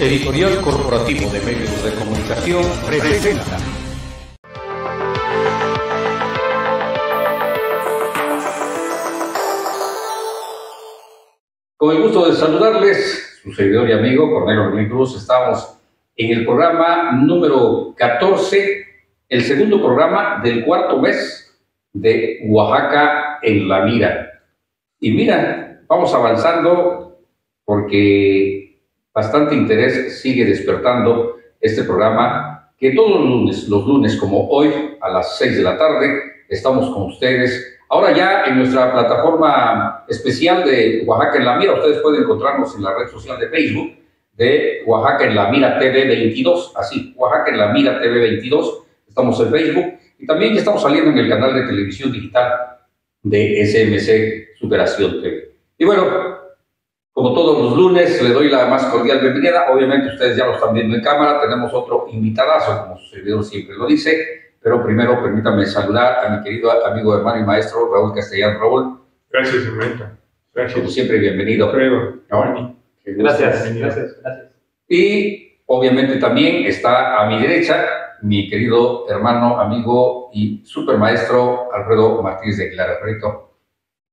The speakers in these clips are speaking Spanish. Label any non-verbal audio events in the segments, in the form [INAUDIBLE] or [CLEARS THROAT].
Editorial Corporativo de Medios de Comunicación presenta. Con el gusto de saludarles, su servidor y amigo Cornelio Orlín Cruz, estamos en el programa número 14, el segundo programa del cuarto mes de Oaxaca en la mira. Y mira, vamos avanzando porque bastante interés sigue despertando este programa que todos los lunes, los lunes como hoy a las 6 de la tarde, estamos con ustedes. Ahora ya en nuestra plataforma especial de Oaxaca en la Mira, ustedes pueden encontrarnos en la red social de Facebook de Oaxaca en la Mira TV 22, así, Oaxaca en la Mira TV 22, estamos en Facebook y también ya estamos saliendo en el canal de televisión digital de SMC Superación TV. Y bueno, como todos los lunes, le doy la más cordial bienvenida. Obviamente ustedes ya lo están viendo en cámara. Tenemos otro invitadazo, como su servidor siempre lo dice. Pero primero permítanme saludar a mi querido amigo, hermano y maestro Raúl Castellán. Raúl. Gracias, hermano. Gracias. Como siempre, bienvenido. Alfredo. Gracias, gracias, gracias. Y obviamente también está a mi derecha mi querido hermano, amigo y supermaestro Alfredo Martínez de Clara. Alfredo,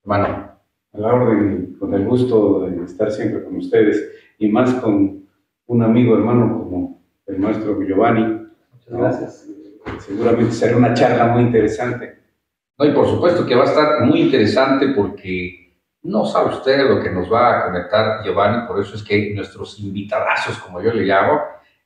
hermano, a la orden, con el gusto de estar siempre con ustedes y más con un amigo hermano como el maestro Giovanni. Muchas gracias. Seguramente será una charla muy interesante. No, y por supuesto que va a estar muy interesante porque no sabe usted lo que nos va a conectar Giovanni, por eso es que nuestros invitadazos, como yo le llamo,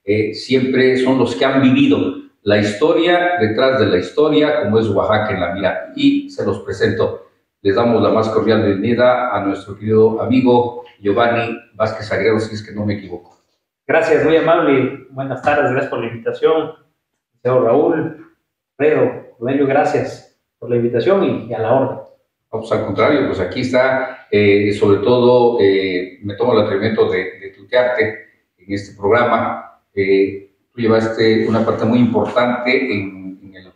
eh, siempre son los que han vivido la historia detrás de la historia, como es Oaxaca en la mira. Y se los presento. Les damos la más cordial bienvenida a nuestro querido amigo Giovanni Vázquez Aguero, si es que no me equivoco. Gracias, muy amable. Buenas tardes, gracias por la invitación. Señor Raúl, Fredo, Romelio, gracias por la invitación y, a la orden. Vamos al contrario, pues aquí está, eh, sobre todo, eh, me tomo el atrevimiento de, de tutearte en este programa. Eh, tú llevaste una parte muy importante en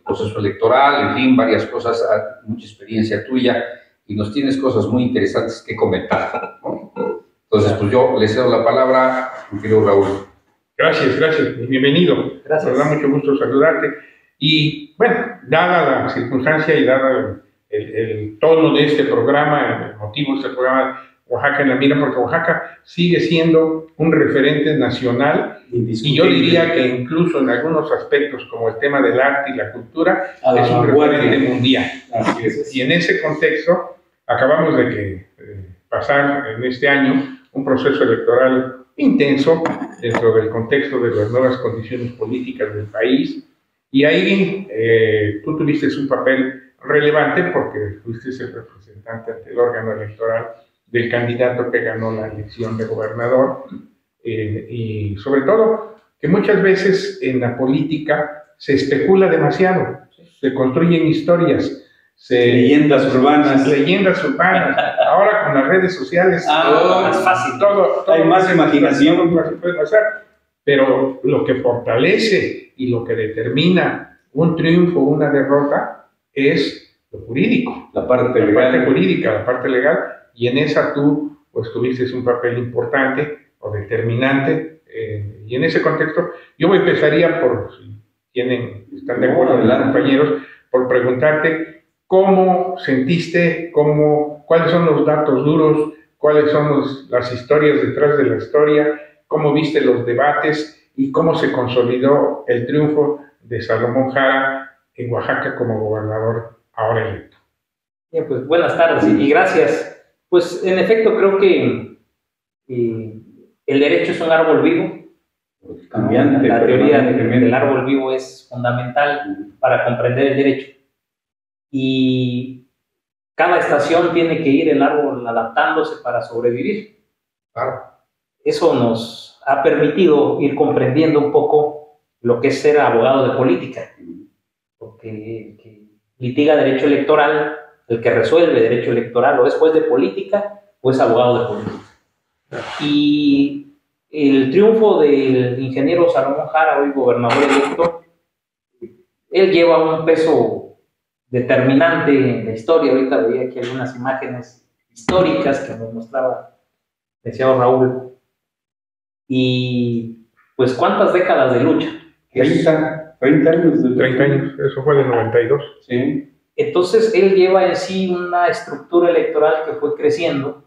proceso electoral, en fin, varias cosas, ah, mucha experiencia tuya y nos tienes cosas muy interesantes que comentar. Entonces, pues yo le cedo la palabra, mi querido Raúl. Gracias, gracias, bienvenido. Gracias. Me da mucho gusto saludarte. Y bueno, dada la circunstancia y dada el, el tono de este programa, el motivo de este programa, Oaxaca en la mira, porque Oaxaca sigue siendo un referente nacional. Y yo diría que incluso en algunos aspectos como el tema del arte y la cultura es un referente mundial. Y en ese contexto acabamos de que, eh, pasar en este año un proceso electoral intenso dentro del contexto de las nuevas condiciones políticas del país. Y ahí eh, tú tuviste un papel relevante porque fuiste el representante ante el órgano electoral del candidato que ganó la elección de gobernador eh, y sobre todo que muchas veces en la política se especula demasiado, se construyen historias, se, leyendas urbanas, leyendas urbanas. Ahora con las redes sociales ah, todo, más fácil, todo, hay más imaginación, puede pasar. Pero lo que fortalece y lo que determina un triunfo o una derrota es lo jurídico, la parte, la legal. parte jurídica, la parte legal y en esa tú pues tuviste un papel importante o determinante eh, y en ese contexto yo empezaría por si tienen están de acuerdo los compañeros por preguntarte cómo sentiste cómo cuáles son los datos duros cuáles son los, las historias detrás de la historia cómo viste los debates y cómo se consolidó el triunfo de Salomón Jara en Oaxaca como gobernador ahora electo. Bien, pues buenas tardes y gracias pues en efecto creo que eh, el derecho es un árbol vivo. Cambiante. La teoría del árbol vivo es fundamental para comprender el derecho. Y cada estación tiene que ir el árbol adaptándose para sobrevivir. Claro. Eso nos ha permitido ir comprendiendo un poco lo que es ser abogado de política, porque que litiga derecho electoral el que resuelve derecho electoral o es juez de política o es abogado de política. Y el triunfo del ingeniero Salomón Jara, hoy gobernador electo, él lleva un peso determinante en la historia. Ahorita veía aquí algunas imágenes históricas que nos mostraba el señor Raúl. y pues cuántas décadas de lucha. 30, 30 años. De 30 años, eso fue de 92. Sí. Entonces él lleva en sí una estructura electoral que fue creciendo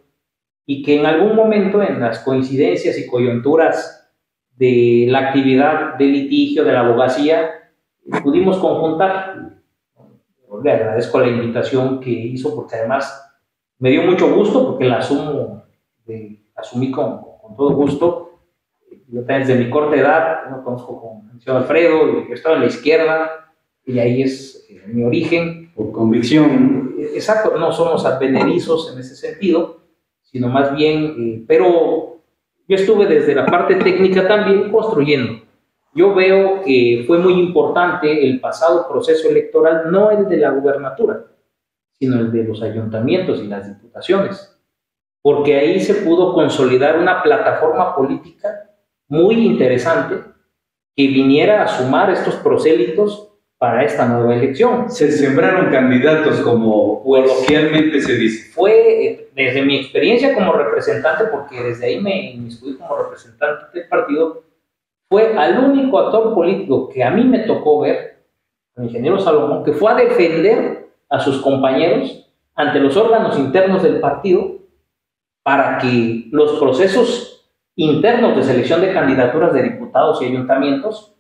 y que en algún momento en las coincidencias y coyunturas de la actividad de litigio de la abogacía pudimos conjuntar. Le agradezco la invitación que hizo porque además me dio mucho gusto porque la asumo, asumí con, con, todo gusto. Yo desde mi corta edad, me conozco con el señor Alfredo, yo estaba en la izquierda y ahí es eh, mi origen. Por convicción. Exacto, no somos advenedizos en ese sentido, sino más bien, eh, pero yo estuve desde la parte técnica también construyendo. Yo veo que fue muy importante el pasado proceso electoral, no el de la gubernatura, sino el de los ayuntamientos y las diputaciones, porque ahí se pudo consolidar una plataforma política muy interesante que viniera a sumar estos prosélitos para esta nueva elección. Se sembraron candidatos como coloquialmente se dice. Fue desde mi experiencia como representante, porque desde ahí me inmiscuí como representante del partido, fue al único actor político que a mí me tocó ver, el ingeniero Salomón, que fue a defender a sus compañeros ante los órganos internos del partido para que los procesos internos de selección de candidaturas de diputados y ayuntamientos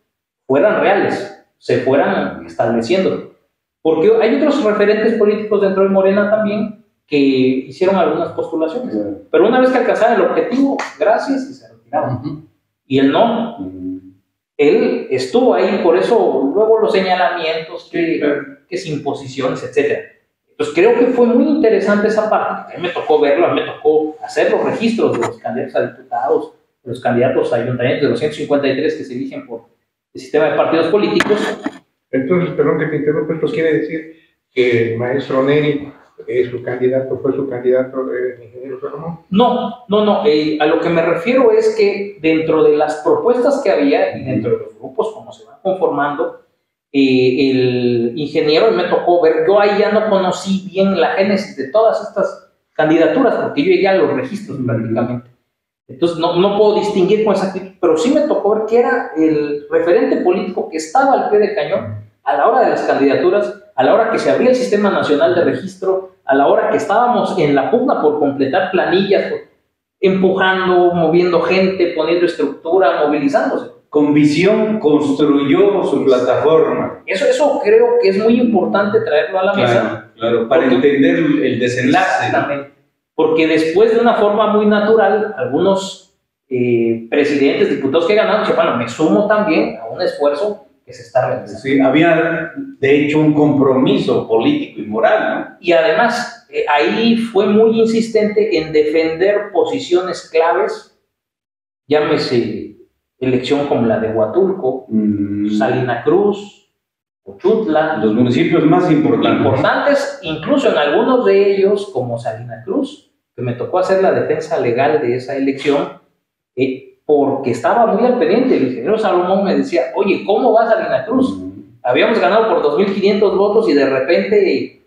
fueran reales, se fueran estableciendo. Porque hay otros referentes políticos dentro de Morena también que hicieron algunas postulaciones, pero una vez que alcanzaban el objetivo, gracias y se retiraban. Y él no, él estuvo ahí, por eso luego los señalamientos, que, que es imposiciones, etc. Entonces creo que fue muy interesante esa parte, a mí me tocó verlo, a mí me tocó hacer los registros de los candidatos a diputados, de los candidatos a ayuntamientos, de los 153 que se eligen por el sistema de partidos políticos. Entonces, perdón que te interrumpa, esto quiere decir que el maestro Neri es su candidato, fue su candidato el ingeniero Salomón. No, no, no. Eh, a lo que me refiero es que dentro de las propuestas que había y dentro de los grupos, como se van conformando, eh, el ingeniero me tocó ver, yo ahí ya no conocí bien la génesis de todas estas candidaturas, porque yo llegué a los registros prácticamente. Entonces no, no puedo distinguir con exactitud, pero sí me tocó ver que era el referente político que estaba al pie de cañón a la hora de las candidaturas, a la hora que se abría el Sistema Nacional de Registro, a la hora que estábamos en la pugna por completar planillas, por, empujando, moviendo gente, poniendo estructura, movilizándose. Con visión construyó su plataforma. Eso, eso creo que es muy importante traerlo a la mesa. Claro, claro, para entender el desenlace. Exactamente. Porque después de una forma muy natural, algunos eh, presidentes, diputados que ganaron, dicen, bueno, me sumo también a un esfuerzo que se está realizando. Sí, había de hecho un compromiso político y moral, ¿no? Y además, eh, ahí fue muy insistente en defender posiciones claves, llámese elección como la de Huatulco, Mm, Salina Cruz, Ochutla, los municipios más importantes. importantes, incluso en algunos de ellos, como Salina Cruz, me tocó hacer la defensa legal de esa elección, eh, porque estaba muy al pendiente. El ingeniero Salomón me decía, oye, ¿cómo va Salina Cruz? Mm, Habíamos ganado por 2.500 votos y de repente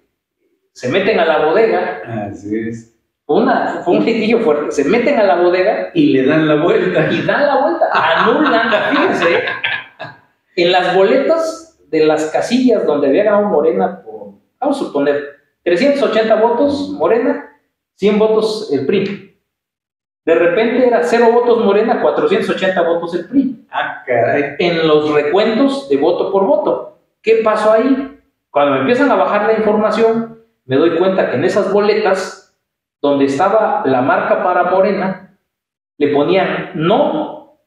se meten a la bodega. Así es. Fue, una, fue un litigio fuerte. Se meten a la bodega Y le dan la vuelta. y dan la vuelta, anulan, fíjense, en las boletas de las casillas donde había ganado Morena por, vamos a suponer, 380 votos Morena, 100 votos el PRI. De repente era 0 votos Morena, 480 votos el PRI. Ah, caray. En los recuentos de voto por voto. ¿Qué pasó ahí? Cuando me empiezan a bajar la información, me doy cuenta que en esas boletas, donde estaba la marca para Morena, le ponían no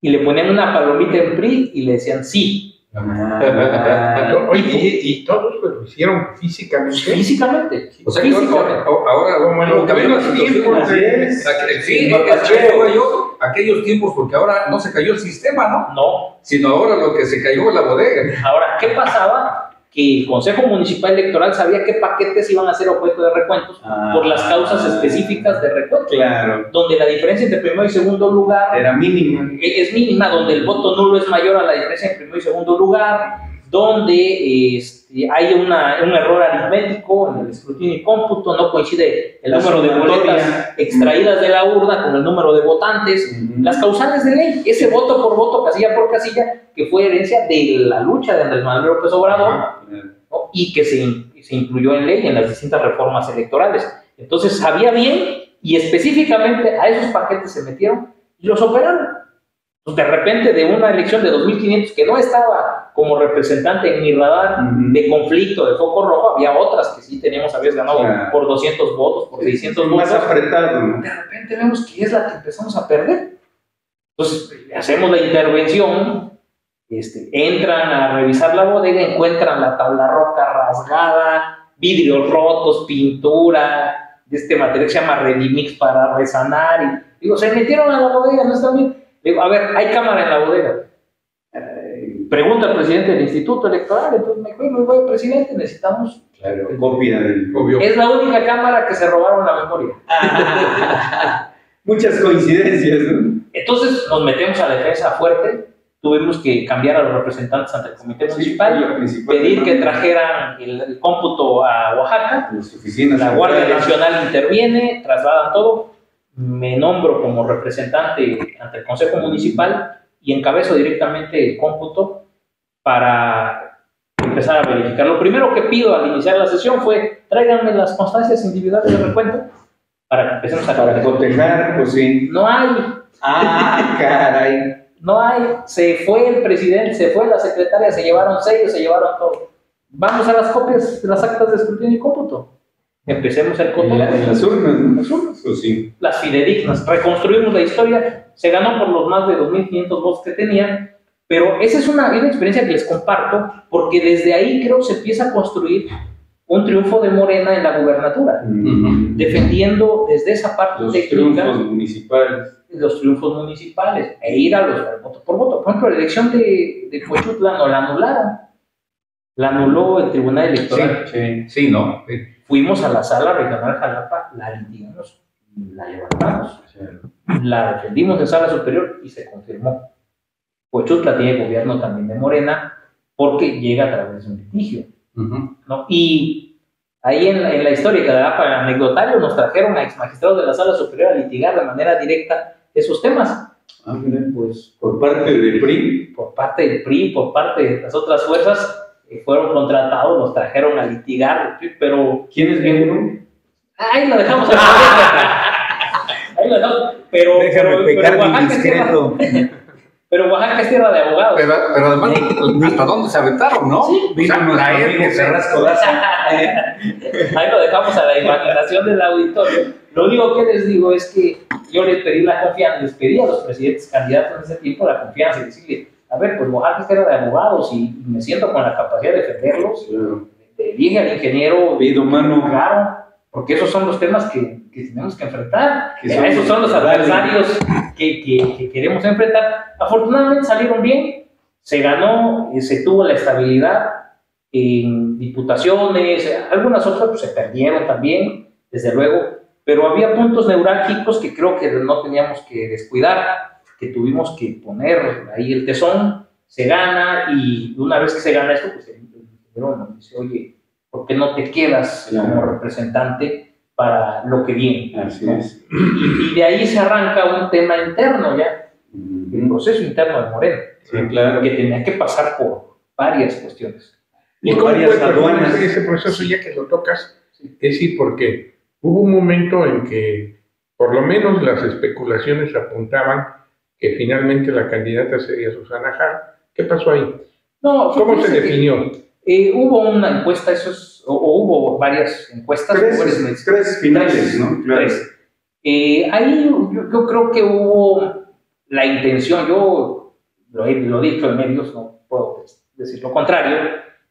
y le ponían una palomita en PRI y le decían sí, Ah, Oye, y, y todos pues, lo hicieron físicamente. físicamente. O sea, físicamente. ahora, ahora Como en los tiempos de- O sea, que- Sí, Sí, es que papacheo. digo yo, aquellos tiempos, porque ahora no se cayó el sistema, ¿no? No. Sino ahora lo que se cayó fue la bodega. Ahora, ¿qué pasaba? Que el Consejo Municipal Electoral sabía qué paquetes iban a ser objeto de recuentos Ah, por las causas específicas de recuento. Claro. donde la diferencia entre primero y segundo lugar Era mínima. es mínima, donde el voto nulo es mayor a la diferencia entre primero y segundo lugar, donde este, hay una, un error aritmético en el escrutinio y cómputo, no coincide el número de boletas extraídas de la urna con el número de votantes, las causales de ley, ese voto por voto, casilla por casilla, que fue herencia de la lucha de Andrés Manuel López Obrador, ¿no? y que se, in- se incluyó en ley en las distintas reformas electorales. Entonces sabía bien y específicamente a esos paquetes se metieron y los operaron. Pues de repente de una elección de 2.500 que no estaba como representante en mi radar de conflicto, de foco rojo, había otras que sí teníamos, habías ganado Claro. por 200 votos, por 600 Más votos. apretado, ¿no? De repente vemos que es la que empezamos a perder. Entonces hacemos la intervención, este, entran a revisar la bodega, encuentran la tabla roca rasgada, vidrios rotos, pintura, de este material que se llama Redimix para resanar. Y, digo, se metieron a la bodega, no está bien. Digo, a ver, hay cámara en la bodega. Eh, pregunta al presidente del Instituto Electoral, entonces me dijo, "Oye, oye, presidente, necesitamos... Claro, copia del. Obvio. Es la única cámara que se robaron la memoria. [LAUGHS] Muchas coincidencias, ¿no? Entonces nos metemos a defensa fuerte, tuvimos que cambiar a los representantes ante el comité Sí, municipal, principal. pedir que trajeran el, el cómputo a Oaxaca, Las oficinas. la Guardia. Nacional interviene, trasladan todo, me nombro como representante ante el Consejo Municipal y encabezo directamente el cómputo para empezar a verificar. Lo primero que pido al iniciar la sesión fue tráiganme las constancias individuales de recuento para que empecemos a Para cotejar, pues sí. No hay, Ah, caray. No hay, se fue el presidente, se fue la secretaria, se llevaron sellos, se llevaron todo. Vamos a las copias de las actas de escrutinio y cómputo. Empecemos el cómputo. la- en las urnas. Las urnas. Pues sí. Las fidedignas. Reconstruimos la historia. Se ganó por los más de 2.500 votos que tenían. Pero esa es una, una experiencia que les comparto porque desde ahí creo se empieza a construir un triunfo de Morena en la gubernatura. Mm. Defendiendo desde esa parte Los técnica triunfos municipales. los triunfos municipales e ir a los voto por voto. Por ejemplo, la elección de, de Cochutla no la anularon. La anuló el Tribunal Electoral. Sí. Sí, ¿no? Sí. Fuimos a la sala regional Jalapa, la litigamos, la levantamos, la defendimos en sala superior y se confirmó. Cochutla tiene gobierno también de Morena porque llega a través de un litigio. Ujú. ¿no? Y ahí en la, en la historia que da para el anecdotario nos trajeron a ex magistrados de la sala superior a litigar de manera directa esos temas. Ah, pues por parte del PRI. por parte del PRI, por parte de las otras fuerzas, fueron contratados, los trajeron a litigar, pero ¿Quiénes vinieron? ahí lo dejamos [LAUGHS] ahí lo dejamos, pero, Déjame pero, pecar pero Oaxaca es tierra, [LAUGHS] pero Oaxaca es tierra de abogados. Pero, pero además, ¿hasta dónde se aventaron, no? Sí. O Vino sea, que se- Daza. [LAUGHS] Ahí lo dejamos a la imaginación del auditorio. Lo único que les digo es que yo les pedí la confianza, les pedí a los presidentes candidatos en ese tiempo la confianza y decirle, a ver, pues Oaxaca es tierra de abogados y, me siento con la capacidad de defenderlos. Claro. Le dije al ingeniero Pido mano. Claro, porque esos son los temas que, que tenemos que enfrentar. Que son- esos son los adversarios que, que- que queremos enfrentar. Afortunadamente salieron bien, se ganó, eh, se tuvo la estabilidad en diputaciones, algunas otras pues, se perdieron también, desde luego, pero había puntos neurálgicos que creo que no teníamos que descuidar, que tuvimos que poner ahí el tesón, se gana y una vez que se gana esto, pues el ingeniero nos dice, oye, ¿por qué no te quedas Claro. como representante para lo que viene? Así ¿no? es. Y, y de ahí se arranca un tema interno ya, el Ujú. proceso interno de Moreno, Sí, claro. que tenía que pasar por varias cuestiones. ¿Y Por cómo varias aduanas. ese, ese proceso ya que lo tocas? Es decir, porque hubo un momento en que por lo menos las especulaciones apuntaban que finalmente la candidata sería Susana Jar. ¿Qué pasó ahí? No, ¿Cómo se definió? eh, hubo una encuesta, eso es, o, o hubo varias encuestas. Tres, tres finales, ¿no? Claro. Tres. Eh, ahí yo, yo creo que hubo la intención, yo lo he, lo he dicho en medios, no puedo decir lo contrario,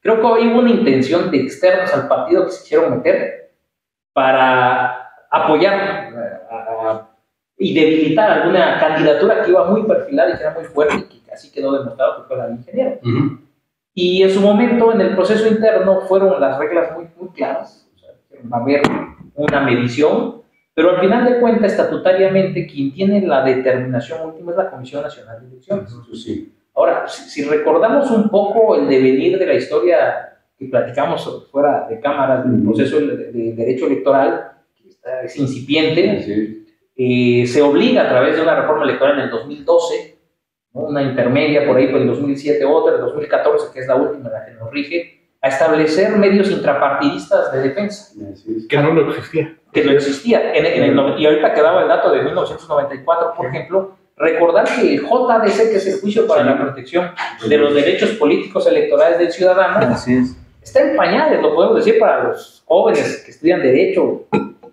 creo que hubo una intención de externos al partido que se quisieron meter para apoyar y debilitar alguna candidatura que iba muy perfilada y que era muy fuerte y que así quedó demostrado que fue la del ingeniero. Ujú. Y en su momento, en el proceso interno, fueron las reglas muy, muy claras. O sea, va a haber una medición, pero al final de cuentas, estatutariamente, quien tiene la determinación última es la Comisión Nacional de Elecciones. Eso sí. Ahora, si, si recordamos un poco el devenir de la historia que platicamos fuera de cámaras del proceso de, de derecho electoral, que está, es incipiente, Sí. Eh, se obliga a través de una reforma electoral en el 2012, ¿no? una intermedia por ahí por el 2007, otra, el 2014, que es la última la que nos rige, a establecer medios intrapartidistas de defensa. Que no lo existía. que no existía. En, en el no- y ahorita quedaba el dato de 1994, por ejemplo, recordar que el JDC, que es el juicio para la protección de los derechos políticos electorales del ciudadano, Así es. está en pañales, lo podemos decir para los jóvenes que estudian Derecho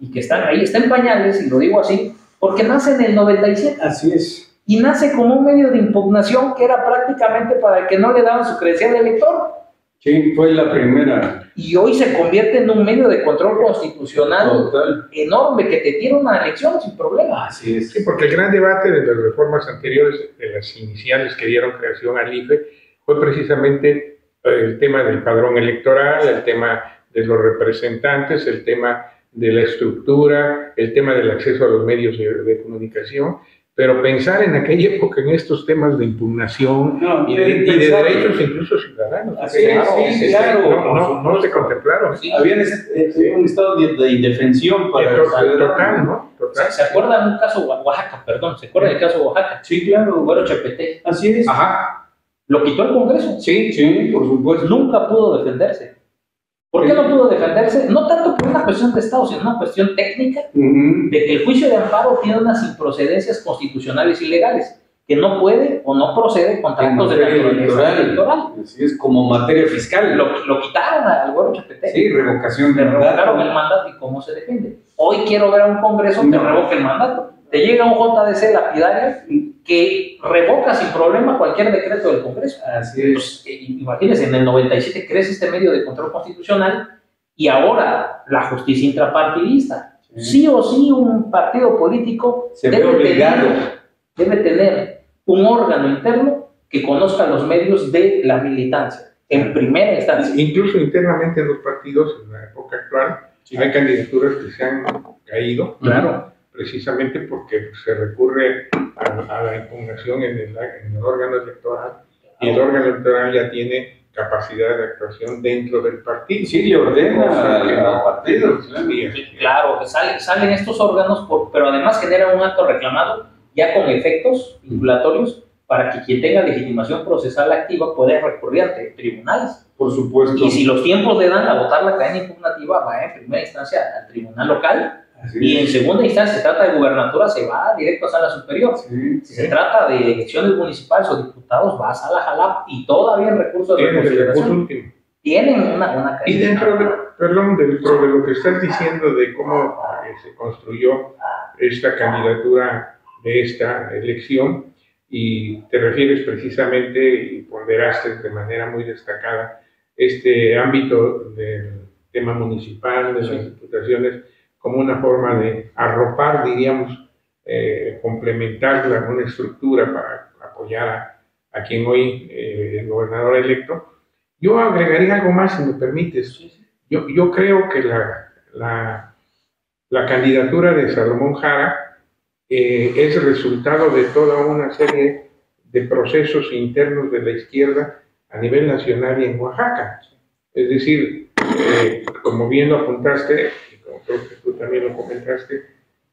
y que están ahí, está en pañales, y lo digo así, porque nace en el 97 Así es. y nace como un medio de impugnación que era prácticamente para el que no le daban su credencial de elector. Sí, fue la primera. Y hoy se convierte en un medio de control constitucional Total. enorme que te tiene una elección sin problema. Así es. Sí, porque el gran debate de las reformas anteriores, de las iniciales que dieron creación al IFE, fue precisamente eh, el tema del padrón electoral, el tema de los representantes, el tema de la estructura, el tema del acceso a los medios de, de comunicación, pero pensar en aquella época en estos temas de impugnación No, y de, y de impensable. derechos incluso ciudadanos. Así es, sí, sí, claro. No, no, no se contemplaron. Había ese- eh, un estado de, de indefensión para Total, el ciudadano. total, ¿no? Total. ¿Se, se acuerdan de un caso Oa- Oaxaca, perdón, se acuerdan del caso Oaxaca? Sí, claro. Güero Chepete. Así es. Ajá. Lo quitó el Congreso. Sí, sí, por supuesto. Nunca pudo defenderse. ¿Por qué no pudo defenderse? No tanto por una cuestión de Estado, sino una cuestión técnica Ujú. de que el juicio de amparo tiene unas improcedencias constitucionales y legales, que no puede o no procede contra actos de naturaleza electoral. Así es, como materia fiscal. Lo, lo quitaron al güero Chapete. Sí, revocación de Le revocaron el mandato. mandato y cómo se defiende. Hoy quiero ver a un Congreso que revoque el mandato. Te llega un JDC lapidaria que revoca sin problema cualquier decreto del Congreso. Así es. Pues, imagínense, en el 97 crece este medio de control constitucional y ahora la justicia intrapartidista. Sí o sí, un partido político Se debe obligado. tener, debe tener un órgano interno que conozca los medios de la militancia en primera instancia. Incluso internamente en los partidos, en la época actual, hay candidaturas que se han caído, Claro. Precisamente porque se recurre a, a la impugnación en el, en el órgano electoral y el órgano electoral ya tiene capacidad de actuación dentro del partido. Sí, le ordena al no- partido. Claro, que salen, salen estos órganos, por- pero además generan un acto reclamado ya con efectos vinculatorios para que quien tenga legitimación procesal activa pueda recurrir ante tribunales. Por supuesto. Y si los tiempos le dan a votar la cadena impugnativa, va en primera instancia al tribunal local Así y en segunda instancia se trata de gubernatura, se va directo a sala superior. Sí. Si se trata de elecciones municipales o diputados, va a sala jalap y todavía en recursos de recurso tienen una, una Y dentro de, perdón, dentro de lo que estás diciendo de cómo eh, se construyó esta candidatura de esta elección, y te refieres precisamente y ponderaste de manera muy destacada este ámbito del tema municipal, de las diputaciones, como una forma de arropar, diríamos, eh, complementar la- una estructura para apoyar a, a quien hoy eh, el gobernador electo. Yo agregaría algo más, si me permites. Yo, yo creo que la, la, la candidatura de Salomón Jara eh, es resultado de toda una serie de procesos internos de la izquierda a nivel nacional y en Oaxaca. Es decir, eh, como bien lo apuntaste, creo que tú también lo comentaste,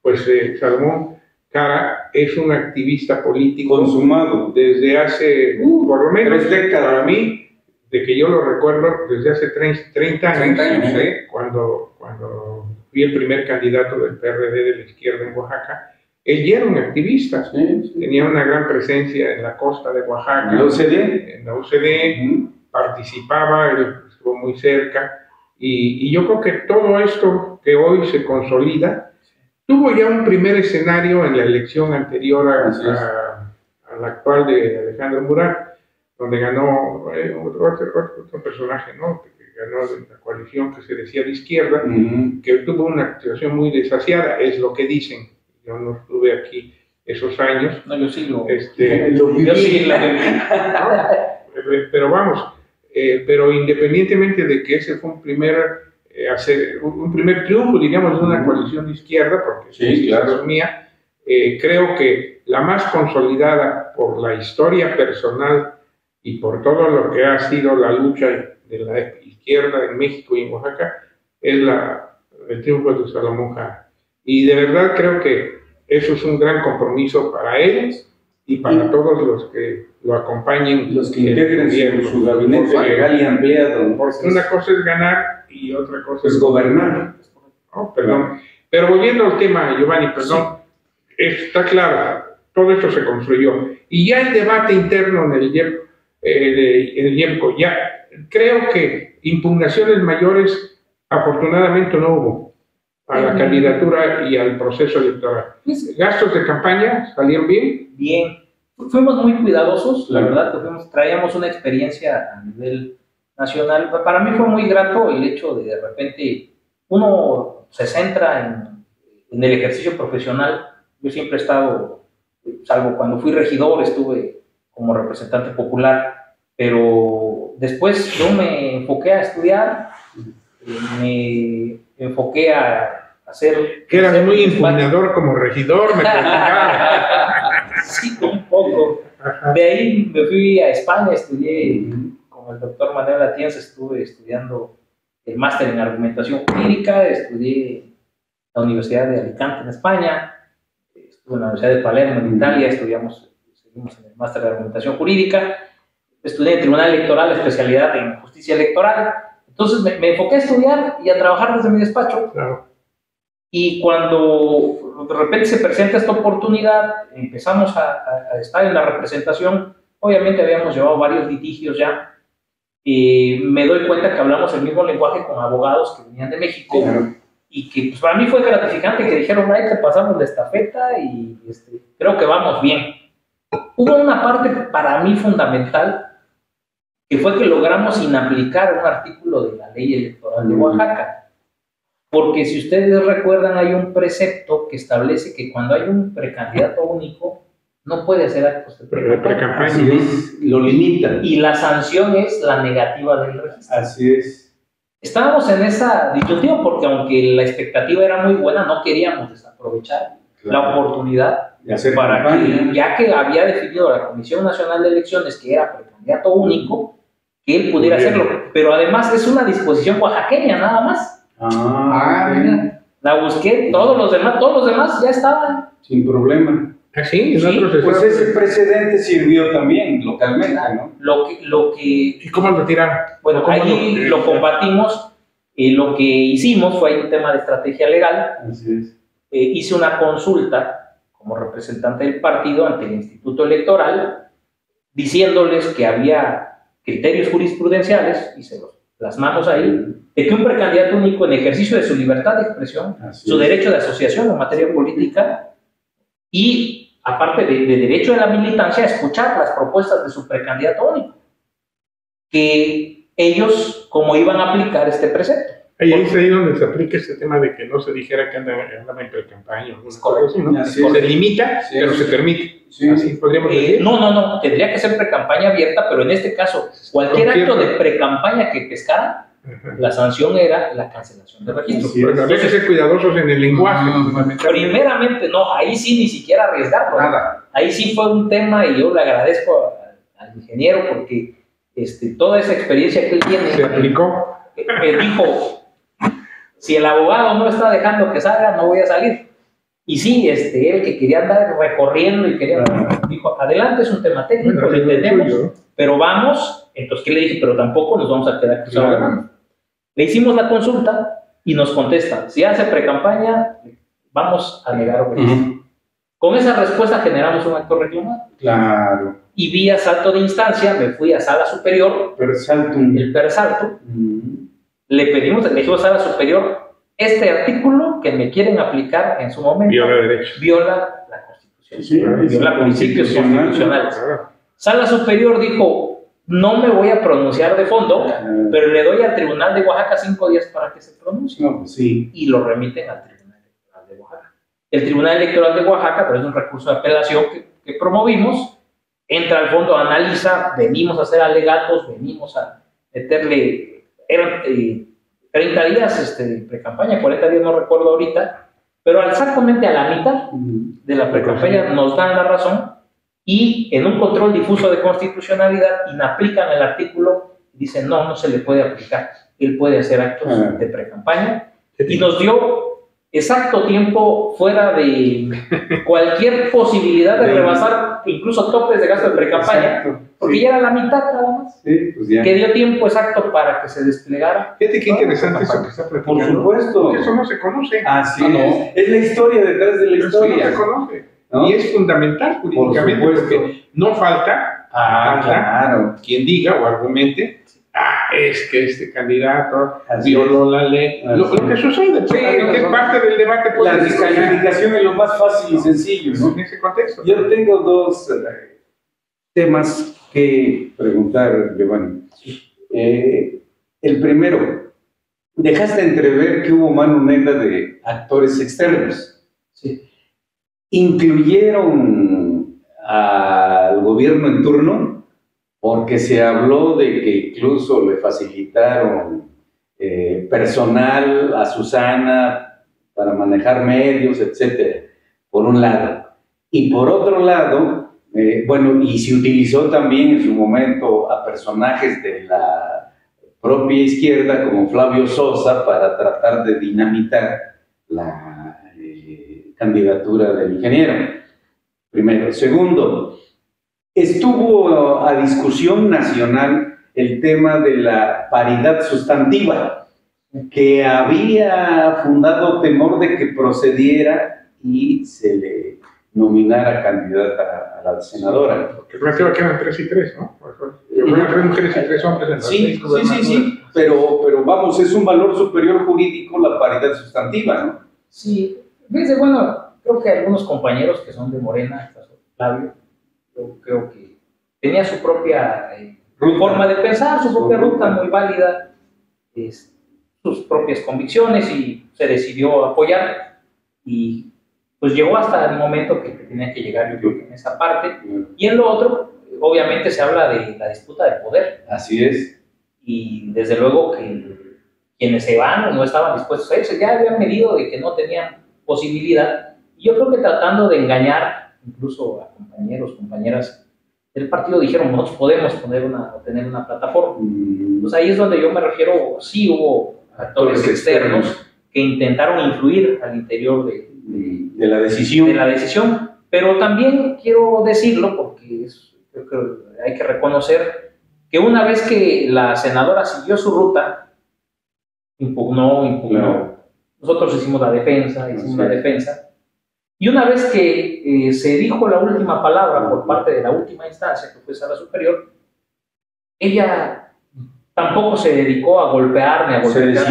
pues eh, Salomón Jara es un activista político Consumado. desde hace, Uh, por lo menos, décadas. para mí, de que yo lo recuerdo desde hace 30, 30 años, 30 años, sí. cuando, cuando fui el primer candidato del PRD de la izquierda en Oaxaca, él ya era un activista, Sí, sí. tenía una gran presencia en la costa de Oaxaca, La OCDE. en la UCD, Ujú. participaba, él estuvo muy cerca, y, y yo creo que todo esto que hoy se consolida, tuvo ya un primer escenario en la elección anterior a, a- a la actual de Alejandro Murat, donde ganó eh, otro, otro- otro personaje, ¿no? Que ganó la coalición que se decía de izquierda, Ujú. que tuvo una actuación muy desasiada, es lo que dicen. Yo no estuve aquí esos años. No, yo sí lo. Este, [LAUGHS] Lo Yo sí viví. la- [LAUGHS] Eh, pero vamos, eh, pero independientemente de que ese fue un primer, hacer, un primer triunfo, digamos, de una coalición de izquierda, porque Sí, sí, claro. se asumía, eh, creo que la más consolidada por la historia personal y por todo lo que ha sido la lucha de la izquierda en México y en Oaxaca, es la, el triunfo de Salomón Jara. Y de verdad creo que eso es un gran compromiso para él y para Y- todos los que lo acompañen. Los que integren su, gabinete legal y ampliado. Porque una cosa es ganar y otra cosa es gobernar. perdón. Pero volviendo al tema, Giovanni, perdón, está claro, todo esto se construyó. Y ya el debate interno en el IEP, eh, en el IEPCO, ya creo que impugnaciones mayores, afortunadamente no hubo a la candidatura y al proceso electoral. Pues, Gastos de campaña salieron bien. bien. Fu- Fuimos muy cuidadosos, la verdad, que fuimos- traíamos una experiencia a nivel nacional. Pa- Para mí fue muy grato el hecho de de repente uno se centra en, en el ejercicio profesional. Yo siempre he estado, salvo cuando fui regidor, estuve como representante popular, pero después yo me enfoqué a estudiar, me enfoqué a hacer... Que eras hacer muy impugnador como regidor, me [LAUGHS] sí, un poco. De ahí me fui a España, estudié con el doctor Manuel Atienza, estuve estudiando el máster en argumentación jurídica, estudié en la Universidad de Alicante en España, estuve en la Universidad de Palermo en Italia, estudiamos, seguimos en el máster de argumentación jurídica, estudié en Tribunal Electoral, especialidad en justicia electoral. Entonces me, me enfoqué a estudiar y a trabajar desde mi despacho. Claro. Y cuando de repente se presenta esta oportunidad, empezamos a, a- estar en la representación. Obviamente habíamos llevado varios litigios ya. Y me doy cuenta que hablamos el mismo lenguaje con abogados que venían de México Claro. y que pues, para mí fue gratificante que dijeron, ay, te pasamos la estafeta y este, creo que vamos bien. Hubo una parte para mí fundamental que fue que logramos inaplicar un artículo de la ley electoral de. Oaxaca. Porque si ustedes recuerdan, hay un precepto que establece que cuando hay un precandidato único, no puede hacer actos de precampaña. Así es, lo limita. Y la sanción es la negativa del registro. Así es. Estábamos en esa disyuntiva porque aunque la expectativa era muy buena, no queríamos desaprovechar la oportunidad de hacer para que, campaña. ya que había definido la Comisión Nacional de Elecciones que era precandidato único, que él pudiera bien. hacerlo. Pero además es una disposición oaxaqueña nada más. Ah, ok. La busqué, todos los demás, todos los demás ya estaban. sin problema. Así, en Sí, otros Pues ese precedente sirvió también localmente, ¿no? Lo que, lo que ¿Y cómo lo tiraron? bueno, ¿Cómo ahí lo- lo combatimos. y lo que hicimos fue un tema de estrategia legal. Así es. eh, hice una consulta como representante del partido ante el Instituto Electoral, diciéndoles que había criterios jurisprudenciales, y se los plasmamos ahí, de que un precandidato único en ejercicio de su libertad de expresión, Así su es. derecho de asociación en materia política, y aparte de, de derecho de la militancia, a escuchar las propuestas de su precandidato único, que ellos, como iban a aplicar este precepto. Ahí es ahí donde se aplica ese tema de que no se dijera que andaba, andaba en pre-campaña ¿no? Es. Se limita, Sí, pero sí. se permite. Sí. Así podríamos Eh, decir. no, no, no, tendría que ser pre-campaña abierta, pero en este caso, cualquier acto de pre-campaña que pescara, Ajá. la sanción era la cancelación de registro. Es. Pero habría que ser cuidadosos en el lenguaje, Mm. Primeramente, no, ahí sí ni siquiera arriesgarlo. Nada. Ahí sí fue un tema y yo le agradezco a- al ingeniero porque este, toda esa experiencia que él tiene, Se aplicó. eh, eh, dijo, si el abogado no está dejando que salga, no voy a salir. Y sí, este, él que quería andar recorriendo y quería, dijo, adelante, es un tema técnico, lo entendemos, tuyo. pero vamos, entonces, ¿qué le dije? Pero tampoco nos vamos a quedar cruzados Claro. manos. Le hicimos la consulta y nos contesta, si hace pre-campaña, vamos a negar el registro. Ujú. Con esa respuesta generamos un acto reclamado Claro. y vía salto de instancia me fui a sala superior, un... el persalto, Ujú. Le pedimos, le dijimos a sala superior, este artículo que me quieren aplicar en su momento Viola derecho. viola la Constitución, Sí, viola principios constitucional. constitucionales. Claro. Sala superior dijo, no me voy a pronunciar de fondo, Ah, pero le doy al Tribunal de Oaxaca cinco días para que se pronuncie No, pues sí. y lo remiten al Tribunal Electoral de Oaxaca. El Tribunal Electoral de Oaxaca, pero es un recurso de apelación que, que promovimos, entra al fondo, analiza, venimos a hacer alegatos, venimos a meterle, eran eh, 30 días este, de pre-campaña, 40 días no recuerdo ahorita, pero exactamente a la mitad de la pre-campaña nos dan la razón y en un control difuso de constitucionalidad inaplican el artículo y dicen no, no se le puede aplicar. Él puede hacer actos Ah. de pre-campaña y nos dio exacto tiempo fuera de [LAUGHS] cualquier posibilidad de rebasar incluso topes de gasto de pre-campaña, porque Sí, ya era la mitad nada más, sí, pues ya. que dio tiempo exacto para que se desplegara. Fíjate qué interesante eso que está Por platicando. supuesto. Porque eso no se conoce. Así Ah, no. es. Es la historia detrás de la Eso no se historia. conoce. ¿no? Y es fundamental jurídicamente porque no falta Ah, falta claro. quien diga o argumente, ah, es que este candidato Así violó la ley. Así Lo, lo que sucede, pues, Sí, que es parte del debate La político descalificación es lo más fácil y sencillo, ¿no? en ese contexto. Yo tengo dos eh, temas que preguntar, Giovanni. Eh, el primero, dejaste entrever que hubo mano negra de actores externos. Sí. ¿Incluyeron al gobierno en turno? Porque se habló de que incluso le facilitaron eh, personal a Susana para manejar medios, etcétera, por un lado. Y por otro lado, eh, bueno, y se utilizó también en su momento a personajes de la propia izquierda como Flavio Sosa para tratar de dinamitar la eh, candidatura del ingeniero. Primero. Segundo, estuvo a discusión nacional el tema de la paridad sustantiva, que había fundado temor de que procediera y se le nominara candidata a la senadora. Porque planteaba que eran tres y tres, ¿no? Tres mujeres y tres hombres en las Sí, sí, sí, sí, pero, pero vamos, es un valor superior jurídico la paridad sustantiva, ¿no? Sí, fíjese, bueno, creo que algunos compañeros que son de Morena, Flavio, yo creo que tenía su propia eh, forma de pensar, su propia ruta muy válida, es- sus propias convicciones y se decidió apoyar y pues llegó hasta el momento que tenía que llegar, yo creo que en esa parte. Y en lo otro, obviamente se habla de la disputa de poder Así es. y desde luego que quienes se van no estaban dispuestos a irse, ya habían medido de que no tenían posibilidad. Y yo creo que tratando de engañar incluso a compañeros, compañeras del partido, dijeron, nosotros podemos poner una, tener una plataforma. Mm, Pues ahí es donde yo me refiero, sí hubo actores Actores externos que intentaron influir al interior de, de- de la decisión. de la decisión, pero también quiero decirlo porque es- creo que hay que reconocer que una vez que la senadora siguió su ruta, impugnó, impugnó, Claro. nosotros hicimos la defensa, hicimos Así la defensa, y una vez que eh, se dijo la última palabra por parte de la última instancia, que fue Sala Superior, ella tampoco se dedicó a golpear ni a golpear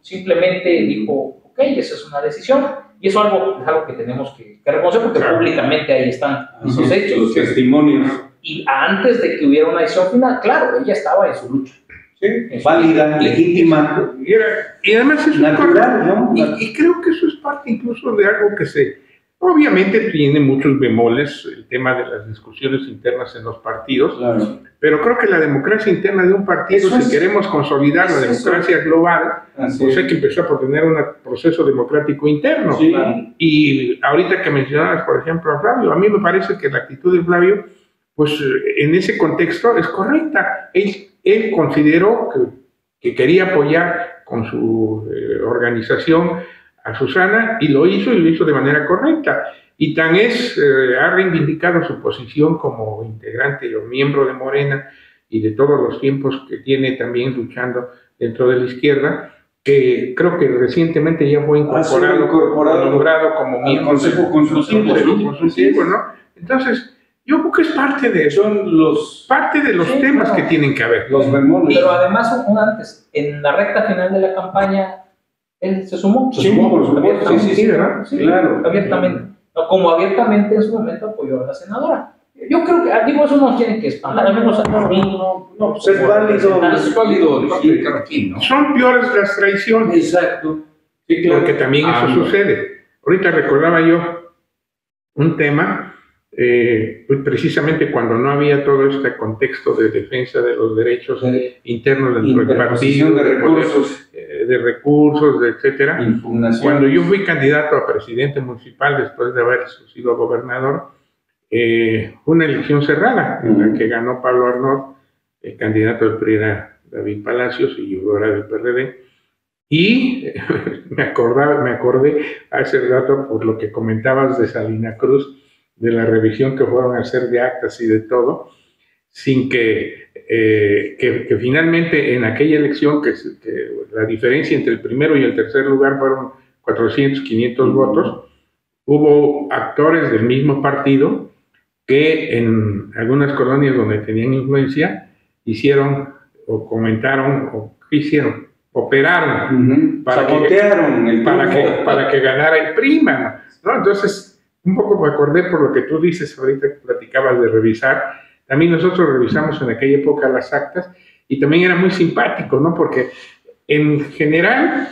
simplemente dijo, ok, esa es una decisión, y eso algo, es algo que tenemos que, que reconocer porque Claro. públicamente ahí están esos es, hechos. Los testimonios. Y antes de que hubiera una decisión final, claro, ella estaba en su lucha. Su- Válida, legítima, Y, además es natural, ¿no? Y, y creo que eso es parte incluso de algo que se... Obviamente tiene muchos bemoles el tema de las discusiones internas en los partidos, Claro. pero creo que la democracia interna de un partido, Eso si es- queremos consolidar la es eso. democracia global, Así pues es. hay que empezar por tener un proceso democrático interno. Sí. Y ahorita que mencionabas, por ejemplo, a Flavio, a mí me parece que la actitud de Flavio, pues en ese contexto es correcta. Él, él consideró que, que quería apoyar con su eh, organización a Susana y lo hizo y lo hizo de manera correcta. Y tan es, eh, ha reivindicado su posición como integrante o miembro de Morena y de todos los tiempos que tiene también luchando dentro de la izquierda, que creo que recientemente ya fue incorporado, incorporado nombrado como miembro Consejo. Consultivo, ¿no? Entonces, yo creo que es parte de eso, Son los, parte de los Sí, temas claro. que tienen que haber. los bemoles. Pero además, un, antes, en la recta final de la campaña, él se sumó. Se sumó, por supuesto. Abiertamente, Sí, sí, sí, ¿verdad? Sí, Claro. Abiertamente. No, como abiertamente en su momento apoyó a la senadora. Yo creo que, ah, digo, eso no tiene que espantar, al menos a mí no. No, pues es válido. Es válido ¿no? Son peores las traiciones, Exacto. Sí, claro. porque también eso Ah, no. sucede. Ahorita recordaba yo un tema, eh, pues precisamente cuando no había todo este contexto de defensa de los derechos De internos dentro del partido, interposición de de recursos, eh, de recursos, de etcétera. Cuando yo fui candidato a presidente municipal después de haber sido gobernador, eh, una elección cerrada en la Ujú. que ganó Pablo Arnott, el candidato del PRI era David Palacios y yo era del PRD. Y [LAUGHS] me, acordaba, me acordé hace rato por lo que comentabas de Salina Cruz, de la revisión que fueron a hacer de actas y de todo, sin que, eh, que, que finalmente en aquella elección, que, que la diferencia entre el primero y el tercer lugar fueron 400, 500 votos, hubo actores del mismo partido que en algunas colonias donde tenían influencia hicieron o comentaron o ¿qué hicieron, operaron Ujú. Para que- el para que, para que ganara el prima, ¿no? Entonces, un poco me acordé por lo que tú dices ahorita que platicabas de revisar. También nosotros revisamos en aquella época las actas y también era muy simpático, ¿no? Porque en general,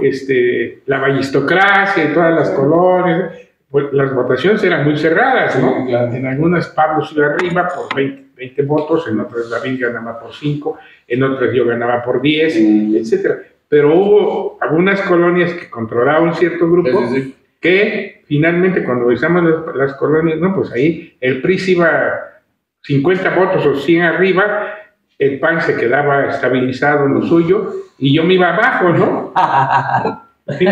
este, la ballistocracia y todas las colonias, pues las votaciones eran muy cerradas, ¿no? En algunas Pablo iba arriba por 20, 20 votos, en otras David ganaba por 5, en otras yo ganaba por 10, Sí. etcétera. Pero hubo algunas colonias que controlaba un cierto grupo Sí, sí, sí. Que finalmente cuando revisamos las, las colonias, no, pues ahí el PRI se iba 50 votos o 100 arriba, el PAN se quedaba estabilizado en lo suyo y yo me iba abajo, ¿no? Sí.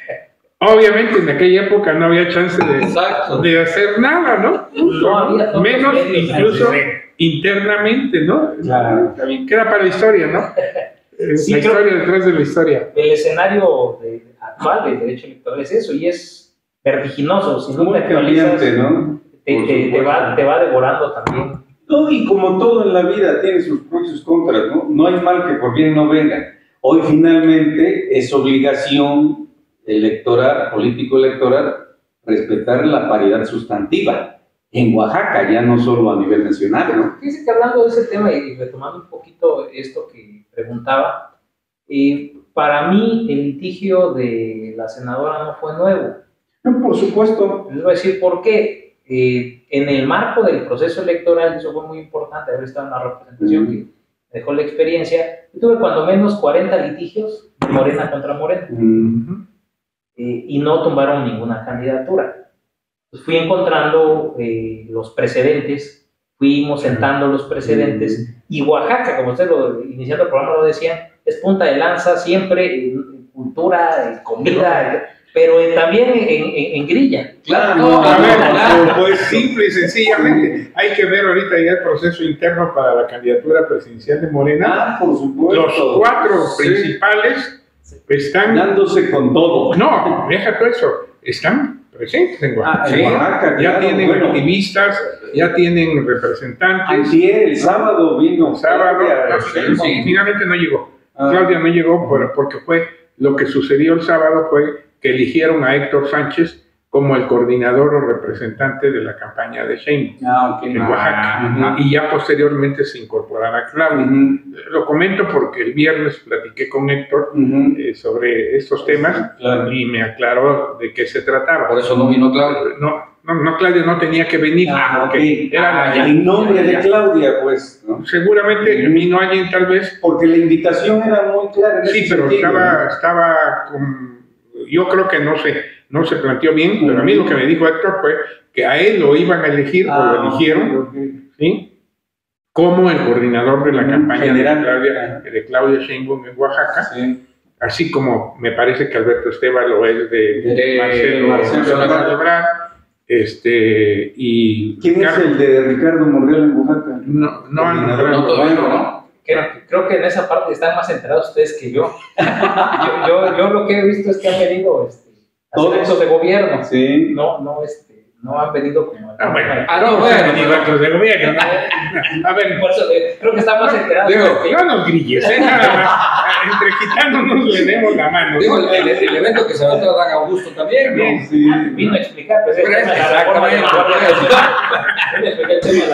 [LAUGHS] Obviamente en aquella época no había chance de, hacer nada, ¿no? Menos incluso internamente, ¿no? Claro. También queda para la historia, ¿no? Sí, la historia detrás de la historia. El escenario de- actual del derecho electoral es eso y es vertiginoso. Si no Muy te actualizas, cambiante, ¿no? te, te- te va, te va devorando también. No, y como todo en la vida tiene sus pros y sus contras, ¿no? No hay mal que por bien no venga. Hoy finalmente es obligación electoral, político-electoral, respetar la paridad sustantiva. En Oaxaca, ya no solo a nivel nacional, ¿no? Fíjense que hablando de ese tema y retomando un poquito esto que preguntaba, eh, para mí el litigio de la senadora no fue nuevo. No, por supuesto. Les voy a decir por qué. Eh, en el marco del proceso electoral, eso fue muy importante, haber estado en la representación Ujú. que me dejó la experiencia. Yo tuve cuando menos 40 litigios de Morena contra Morena Mm, eh, y no tumbaron ninguna candidatura. Pues fui encontrando eh, los precedentes, fuimos sentando los precedentes y Oaxaca, como usted lo, iniciando el programa lo decían, es punta de lanza siempre en, cultura, en comida, eh, pero en- también en, en- en grilla. Claro, No, a ver, pues simple y sencillamente, hay que ver ahorita ya el proceso interno para la candidatura presidencial de Morena. Ah, por supuesto. Los cuatro Sí. principales están, Dándose con todo. no, deja todo eso, están presentes en Oaxaca. Ah, ¿sí? Oaxaca, Ya claro, tienen bueno. activistas, ya tienen representantes. Antier, el sábado vino. El sábado, sí, finalmente no llegó. Ah. Claudia no llegó por- porque fue lo que sucedió el sábado fue que eligieron a Héctor Sánchez como el coordinador o representante de la campaña de Sheinbaum Ah, en Oaxaca Ajá. y ya posteriormente se incorporará Claudia. Lo comento porque el viernes platiqué con Héctor eh, sobre estos temas Claro. y me aclaró de qué se trataba. Por eso no vino Claudio. No, no, no, Claudia no tenía que venir Ah, porque ok. era la- Ah, en nombre de ya. Claudia, pues. ¿no? Seguramente vino alguien tal vez Porque la invitación era muy clara. Sí, pero sentido, estaba, ¿no? estaba con, yo creo que no se, no se planteó bien, pero a mí lo que me dijo Héctor fue que a él lo iban a elegir o Ah, lo eligieron, ok, ok. ¿sí? Como el coordinador de la campaña general. de Claudia, de Claudia Sheinbaum en Oaxaca, Sí. así como me parece que Alberto Esteban lo es de, De Marcelo, Marcelo Marcelo Ebrard. Este, y ¿Quién es el de Ricardo Monreal en Oaxaca? No, no, no, No, no, ¿no? Creo, creo que en esa parte están más enterados ustedes que yo. [LAUGHS] yo, yo, yo lo que he visto es que han venido este, a hacer Todos. actos de gobierno. Sí. No, no, este, no han venido como... Ah, bueno. Ah, no, bueno. de gobierno, ¿no? A ver, Por eso, eh, creo que están más enterados Digo, que no nos grilles, ¿eh? Nada más. Entre gitanos nos tenemos la mano. Digo, el, el- el evento que se va a Dan Augusto también, ¿no? Sí. Vino a explicar pues, Pero de es exactamente.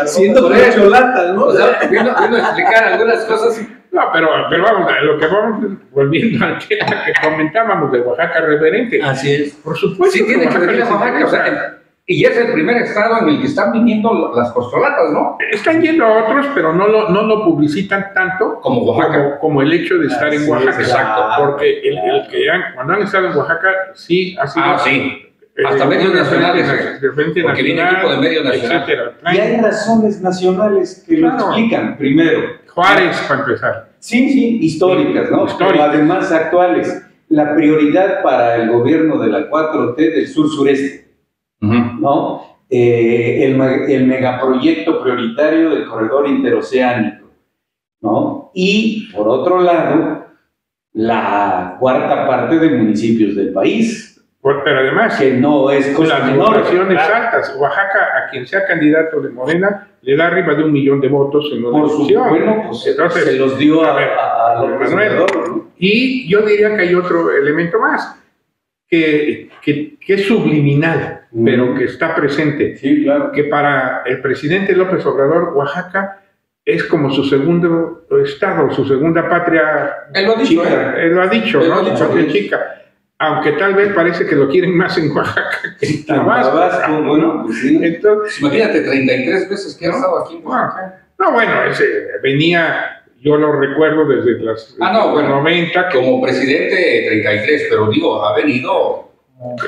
A Siendo Por eso. corcholatas, ¿no? O sea, vino, vino a explicar algunas cosas. No, pero, pero vamos, a lo que vamos volviendo al tema que comentábamos de Oaxaca reverente. Así es. Por supuesto. Sí, tiene que venir a Oaxaca. O sea, y es el primer estado en el que están viniendo las costolatas, ¿no? Están yendo a otros, pero no lo, no lo publicitan tanto Como Oaxaca. como, como el hecho de estar en Oaxaca. exacto. Porque el, el que han- cuando han estado en Oaxaca, sí ha sido Ah, sí. Hasta eh, medios nacionales, referente porque viene nacional, equipo de medio nacional. etcétera. Y hay razones nacionales que lo explican. Primero, Juárez, para empezar. Sí, sí, históricas, ¿no? Históricas. Pero además actuales. La prioridad para el gobierno de la 4T del sur-sureste, ¿no? Eh, el, el megaproyecto prioritario del corredor interoceánico, ¿no? Y, por otro lado, la cuarta parte de municipios del país, Pero además, que no es cosa las claro. altas. Oaxaca, a quien sea candidato de Morena, le da arriba de un millón de votos en una elección. bueno, pues Entonces, se los dio a, a a- a Manuel. Y yo diría que hay otro elemento más, que, que, que es subliminal, Mm. pero que está presente. Sí, claro. Que para el presidente López Obrador, Oaxaca es como su segundo estado, su segunda patria Él lo ha dicho, Chica. ¿eh? Él lo ha dicho, Él lo ¿no? ha dicho, Patria sí. chica. Aunque tal vez parece que lo quieren más en Oaxaca que en Tabasco. Tabasco, bueno, pues sí. Entonces, Imagínate, 33 veces que ha estado aquí en Oaxaca. no, bueno, ese venía, yo lo recuerdo desde las Ah, no, bueno. 90, que, Como presidente, 33, pero digo, ha venido.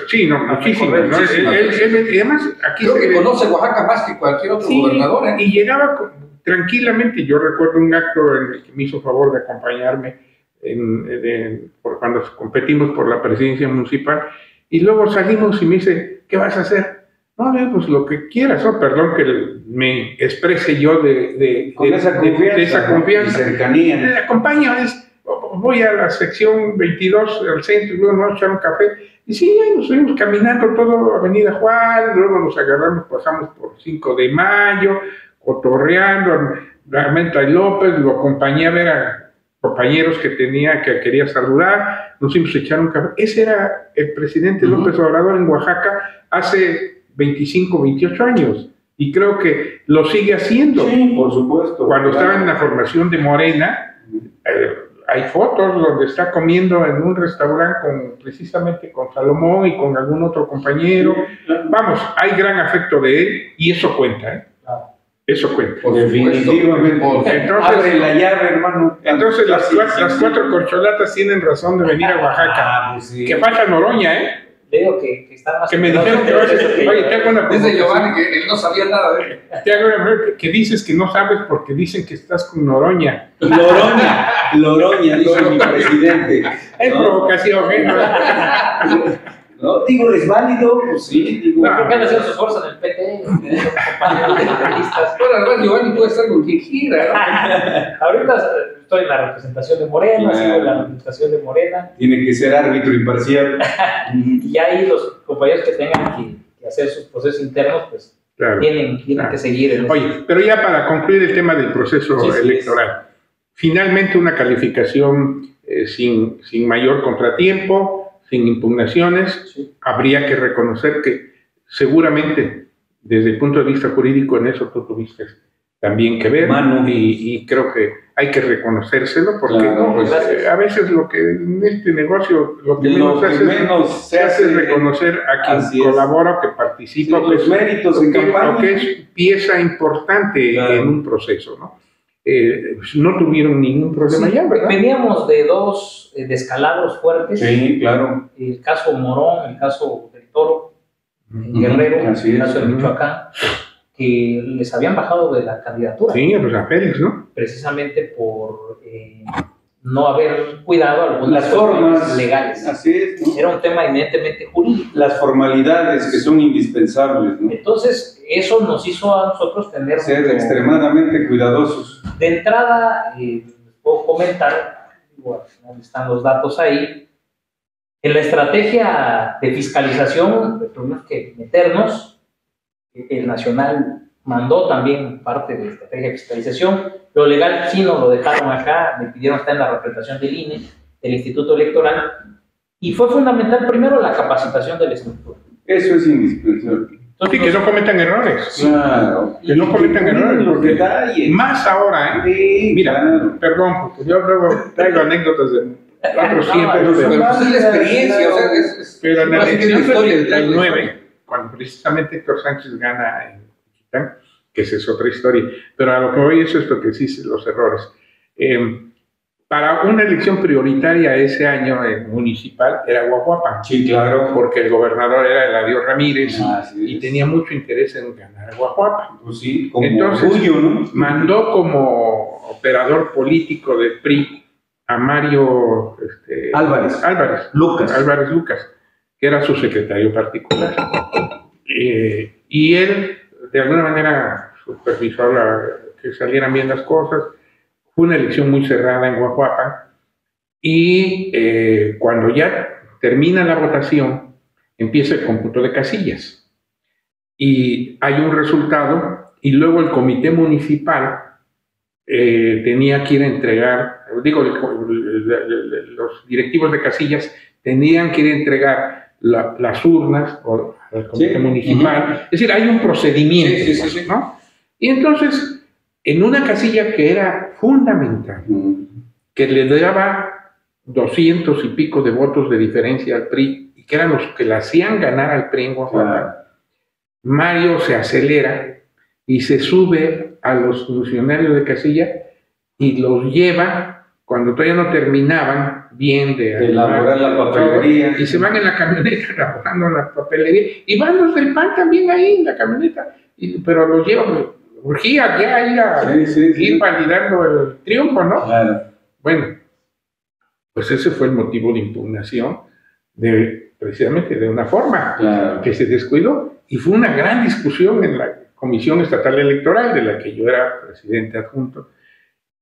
sí, no, muchísimo. ¿no? muchísimas él- y además, aquí Creo se que ve- conoce Oaxaca más que cualquier otro Sí, gobernador. ¿eh? y llegaba tranquilamente. Yo recuerdo un acto en el que me hizo favor de acompañarme en- en- por cuando competimos por la presidencia municipal y luego salimos y me dice, ¿qué vas a hacer? No, digo, pues lo que quieras, oh, perdón que me exprese yo de, de- Con de- esa de- de confianza. esa confianza. Y cercanía. Le acompaño, es, voy a la sección 22 del centro y luego nos vamos a echar un café. Y sí, nos fuimos caminando todo Avenida Juan, luego nos agarramos, pasamos por 5 de mayo, cotorreando, realmente a López, lo acompañé a ver a compañeros que tenía, que quería saludar, nos fuimos a echar un café. Ese era el presidente. López Obrador en Oaxaca hace 25, 28 años. Y creo que lo sigue haciendo. Sí, por supuesto. Cuando Claro. estaba en la formación de Morena, eh, hay fotos donde está comiendo en un restaurante con, precisamente con Salomón y con algún otro compañero. Vamos, hay gran afecto de él y eso cuenta, ¿eh? Eso cuenta. Por Definitivamente. supuesto. Entonces- Abre la llave, hermano. Entonces las, Sí, cua- sí, las sí. cuatro corcholatas tienen razón de venir a Oaxaca. Ah, pues sí. Que falta Noroña, ¿eh? Digo que, que está más Que me dijeron que, oye, te hago una Dice provocación. Giovanni que él no sabía nada de él. Te hago una pregunta, que dices que no sabes porque dicen que estás con Noroña. Loroña, Loroña, dice mi presidente. Es No. provocación, ¿eh? [LAUGHS] No, digo, ¿es válido? Pues sí, digo. No. Creo que han haciendo su esfuerzo en el PT, compañeros de periodistas. Bueno, además Giovanni puede estar con quien quiera. [LAUGHS] Ahorita estoy en la representación de Morena, Claro. sigo en la representación de Morena, Tiene que ser árbitro imparcial. [LAUGHS] y ahí los compañeros que tengan que, que hacer sus procesos internos, pues Claro. tienen, tienen Claro. que seguir en. Oye, pero ya para concluir el tema del proceso Sí, sí, electoral, finalmente una calificación eh, sin, sin mayor contratiempo, sin impugnaciones, Sí. habría que reconocer que seguramente desde el punto de vista jurídico en eso tú tuviste también que ver y, y creo que hay que reconocérselo porque Claro, no, pues, a veces lo que en este negocio lo que Lo menos que hace menos se hace es reconocer a quien colabora o que participa, Sí, que los es- méritos en que, campaña. que es pieza importante Claro. en un proceso, ¿no? Eh, pues, no tuvieron ningún problema Sí, ya, ¿verdad? Veníamos de dos eh, descalabros fuertes, Sí, claro. el caso Morón, el caso del Toro. Guerrero, el es, caso de. Michoacán, que les habían bajado de la candidatura, Sí, pues a Félix, ¿no? precisamente por eh, no haber cuidado algunas Las formas legales. Así es, ¿no? Era un tema eminentemente jurídico. Las formalidades que son indispensables, ¿no? Entonces, eso nos hizo a nosotros tener Ser extremadamente cuidadosos. De entrada, eh, puedo comentar, final están los datos ahí, en la estrategia de fiscalización tuvimos que meternos, el Nacional mandó también parte de la estrategia de fiscalización, lo legal sí nos lo dejaron acá, me pidieron estar en la representación del INE, del Instituto Electoral, y fue fundamental primero la capacitación de la estructura. Eso es indispensable. Entonces, Sí, que no cometan errores. Claro. Que no cometan errores, porque detalles. más ahora, ¿eh? Sí, Mira, claro. Perdón, porque yo luego traigo anécdotas de otros No, tiempos, pero pero, pues es la experiencia, o sea, es, es- pero en la 39, cuando precisamente Héctor Sánchez gana en Cuchitán, que esa es otra historia, pero a lo que voy es esto que sí, los errores. Eh, para una elección prioritaria ese año eh, municipal era Guajuapan. Sí, claro. Porque el gobernador era Eladio Ramírez Ah, sí, y tenía mucho interés en ganar Guajuapan. Pues sí, como Entonces, orgullo, ¿no? Mandó como operador político del PRI a Mario este, Álvarez. Álvarez. Lucas. Álvarez Lucas, que era su secretario particular. Eh, y él, de alguna manera, supervisó la- que salieran bien las cosas. Fue una elección muy cerrada en Guajuapan. Y eh, cuando ya termina la votación, empieza el cómputo de casillas. Y hay un resultado, y luego el comité municipal eh, tenía que ir a entregar, digo, los directivos de casillas tenían que ir a entregar la- las urnas o, al comité Sí, municipal. Es decir, hay un procedimiento, Sí, sí, sí, sí. ¿no? Y entonces, en una casilla que era fundamental, que le daba 200 y pico de votos de diferencia al PRI, y que eran los que le hacían ganar al PRI en Claro. Mario se acelera y se sube a los funcionarios de casilla y los lleva cuando todavía no terminaban bien de De elaborar la papelería. y se van en la camioneta [LAUGHS] elaborando la papelería y van los del PAN también ahí en la camioneta y- pero los llevan urgía ya ir a Sí, sí, sí. ir validando el triunfo ¿no? Claro. Bueno, pues ese fue el motivo de impugnación de precisamente de una forma Claro. que se descuidó y fue una gran discusión en la Comisión Estatal Electoral de la que yo era presidente adjunto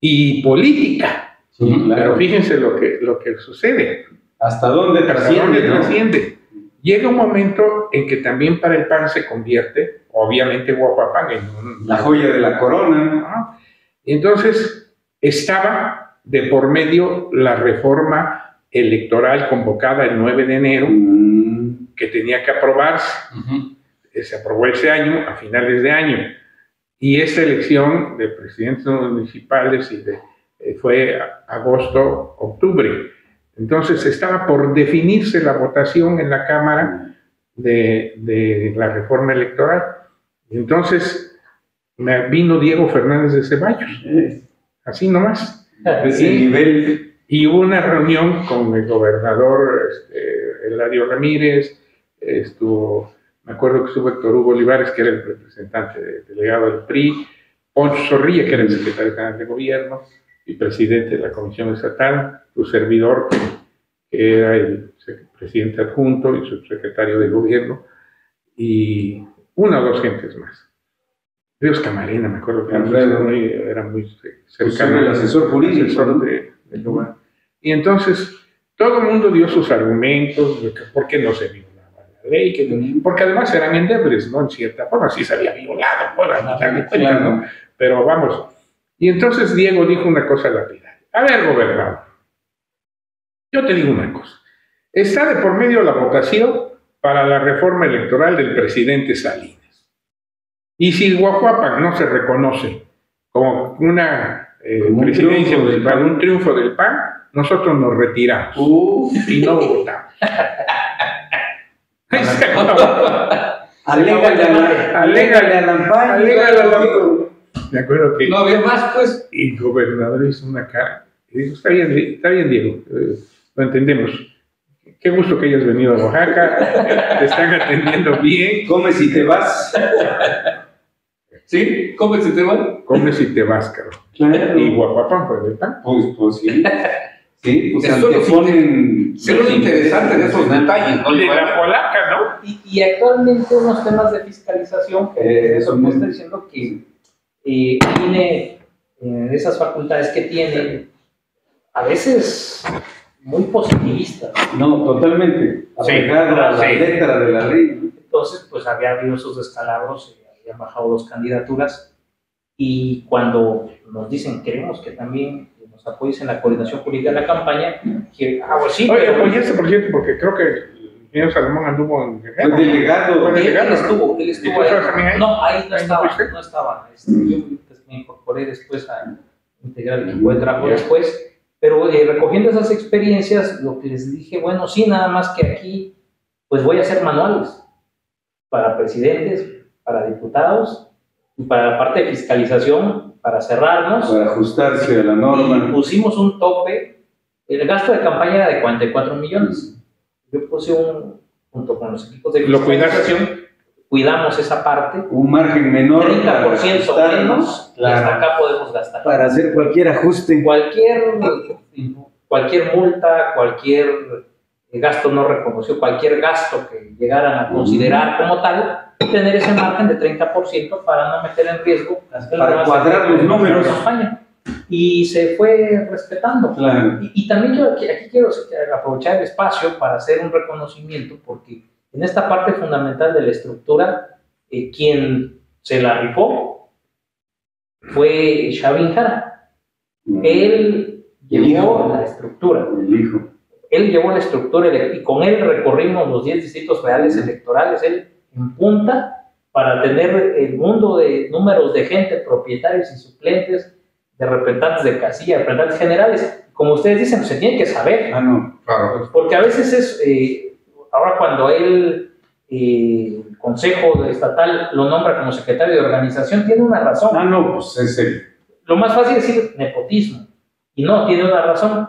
y política. Sí, claro. Pero fíjense lo que, lo que sucede. ¿Hasta dónde ¿Hasta trasciende? dónde no? trasciende? Llega un momento en que también para el PAN se convierte, obviamente Guajuapan, en un, La joya de la corona. entonces estaba de por medio la reforma electoral convocada el 9 de enero, Mm. que tenía que aprobarse. Se aprobó ese año, a finales de año. Y esta elección de presidentes municipales y de, fue a- agosto, octubre. Entonces estaba por definirse la votación en la Cámara de, de la reforma electoral. Entonces me vino Diego Fernández de Ceballos, Eh, así nomás. Sí. Y hubo una reunión con el gobernador este, Eladio Ramírez, estuvo, me acuerdo que estuvo Héctor Hugo Olivares, que era el representante de- delegado del PRI, Poncho Zorrilla, que era el secretario general de gobierno y presidente de la Comisión Estatal, su servidor, que, era el presidente adjunto y su secretario de gobierno, y una o dos gentes más. Ríos Camarena, me acuerdo que era muy, era muy Pues cercano era el asesor jurídico, asesor de- del lugar. Y entonces todo el mundo dio sus argumentos de que por qué no se violaba la ley, que- porque además eran endebles, ¿no? En cierta forma, sí se había violado, por la mitad de cuentas, ¿no? Pero vamos. Y entonces Diego dijo una cosa lapidaria. A ver, gobernador, yo te digo una cosa. Está de por medio la votación para la reforma electoral del presidente Salinas. Y si Guajuapan no se reconoce como una eh, Como un presidencia del municipal, un triunfo del PAN, nosotros nos retiramos y no votamos. [LAUGHS] Alégale a la- alégale a la [LAUGHS] Me acuerdo que No había más, pues. el gobernador hizo una cara y dijo, está bien, está bien Diego, eh, lo entendemos. Qué gusto que hayas venido a Oaxaca, te están atendiendo bien, Comes y te vas. ¿Sí? ¿Cómo se te va? comes y te vas, caro. Claro. Y Guapapán del PAN. Pues, pues sí. Sí, pues Eso es lo anteponen. Eso es lo interesante de esos detalles, ¿no? De la polaca, ¿no? Y, y actualmente unos temas de fiscalización, que Eh, eso eso me está diciendo que eh, tiene eh, esas facultades que tiene, a veces muy positivistas. No, totalmente. Sí. Apegado a la Sí. letra de la ley. Entonces, pues había habido esos descalabros, y habían bajado dos candidaturas. Y cuando nos dicen, queremos que también nos apoyes en la coordinación jurídica de la campaña, que, ah, pues sí, Oye, pero apoyaste, por cierto, porque creo que el ingeniero Salomón anduvo en Fue Guerrero. delegado. Fue él, él delegado, ¿no? estuvo, él ¿Y estuvo ahí. No, ahí no ¿Ahí no estaba, no estaba. Este, yo pues, me incorporé después a integrar el equipo de trabajo después. Pero eh, recogiendo esas experiencias, lo que les dije, bueno, sí, nada más que aquí, pues voy a hacer manuales para presidentes, para diputados y para la parte de fiscalización, para cerrarnos, Para ajustarse a la y norma. pusimos un tope. El gasto de campaña era de 44 millones. Yo puse un, junto con los equipos de ¿Lo cuidaste? cuidamos esa parte, Un margen menor. para 30% ajustarnos. menos, y hasta acá podemos gastar. Para hacer cualquier ajuste. Cualquier, cualquier multa, cualquier gasto no reconocido, cualquier gasto que llegaran a considerar como tal, tener ese margen de 30% para no meter en riesgo el Para cuadrar de los números. campaña. Y se fue respetando. Claro. Y, y también yo aquí, aquí quiero aprovechar el espacio para hacer un reconocimiento, porque en esta parte fundamental de la estructura, eh, quien se la rifó fue Xavi Jara. Él El llevó hijo. la estructura, El hijo. él llevó la estructura y con él recorrimos los 10 distritos reales electorales, él en punta para tener el mundo de números de gente, propietarios y suplentes, de representantes de casilla, representantes generales. Como ustedes dicen, pues, se tiene que saber, Ah, no. Claro. porque a veces es, eh, ahora cuando él, eh, el Consejo Estatal lo nombra como secretario de organización, tiene una razón. Ah, no, pues es el. Lo más fácil es decir nepotismo. Y no, tiene una razón.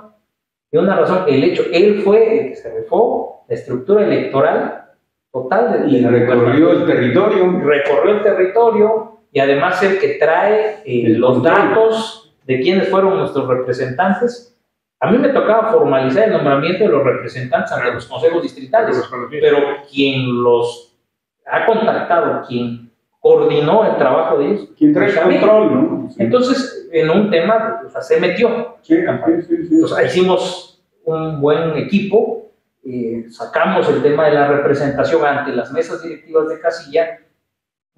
Tiene una razón. El hecho, él fue el que se rifó la estructura electoral total de, de Y recorrió el territorio. recorrió el territorio y además el que trae eh, El los control. datos de quiénes fueron nuestros representantes. A mí me tocaba formalizar el nombramiento de los representantes ante los consejos distritales pero quien los ha contactado, quien coordinó el trabajo de ellos, Quien trae el Xavi. control, ¿no? Sí. entonces en un tema o sea, se metió. Sí, sí, sí, sí. Entonces hicimos un buen equipo, eh, sacamos el tema de la representación ante las mesas directivas de casilla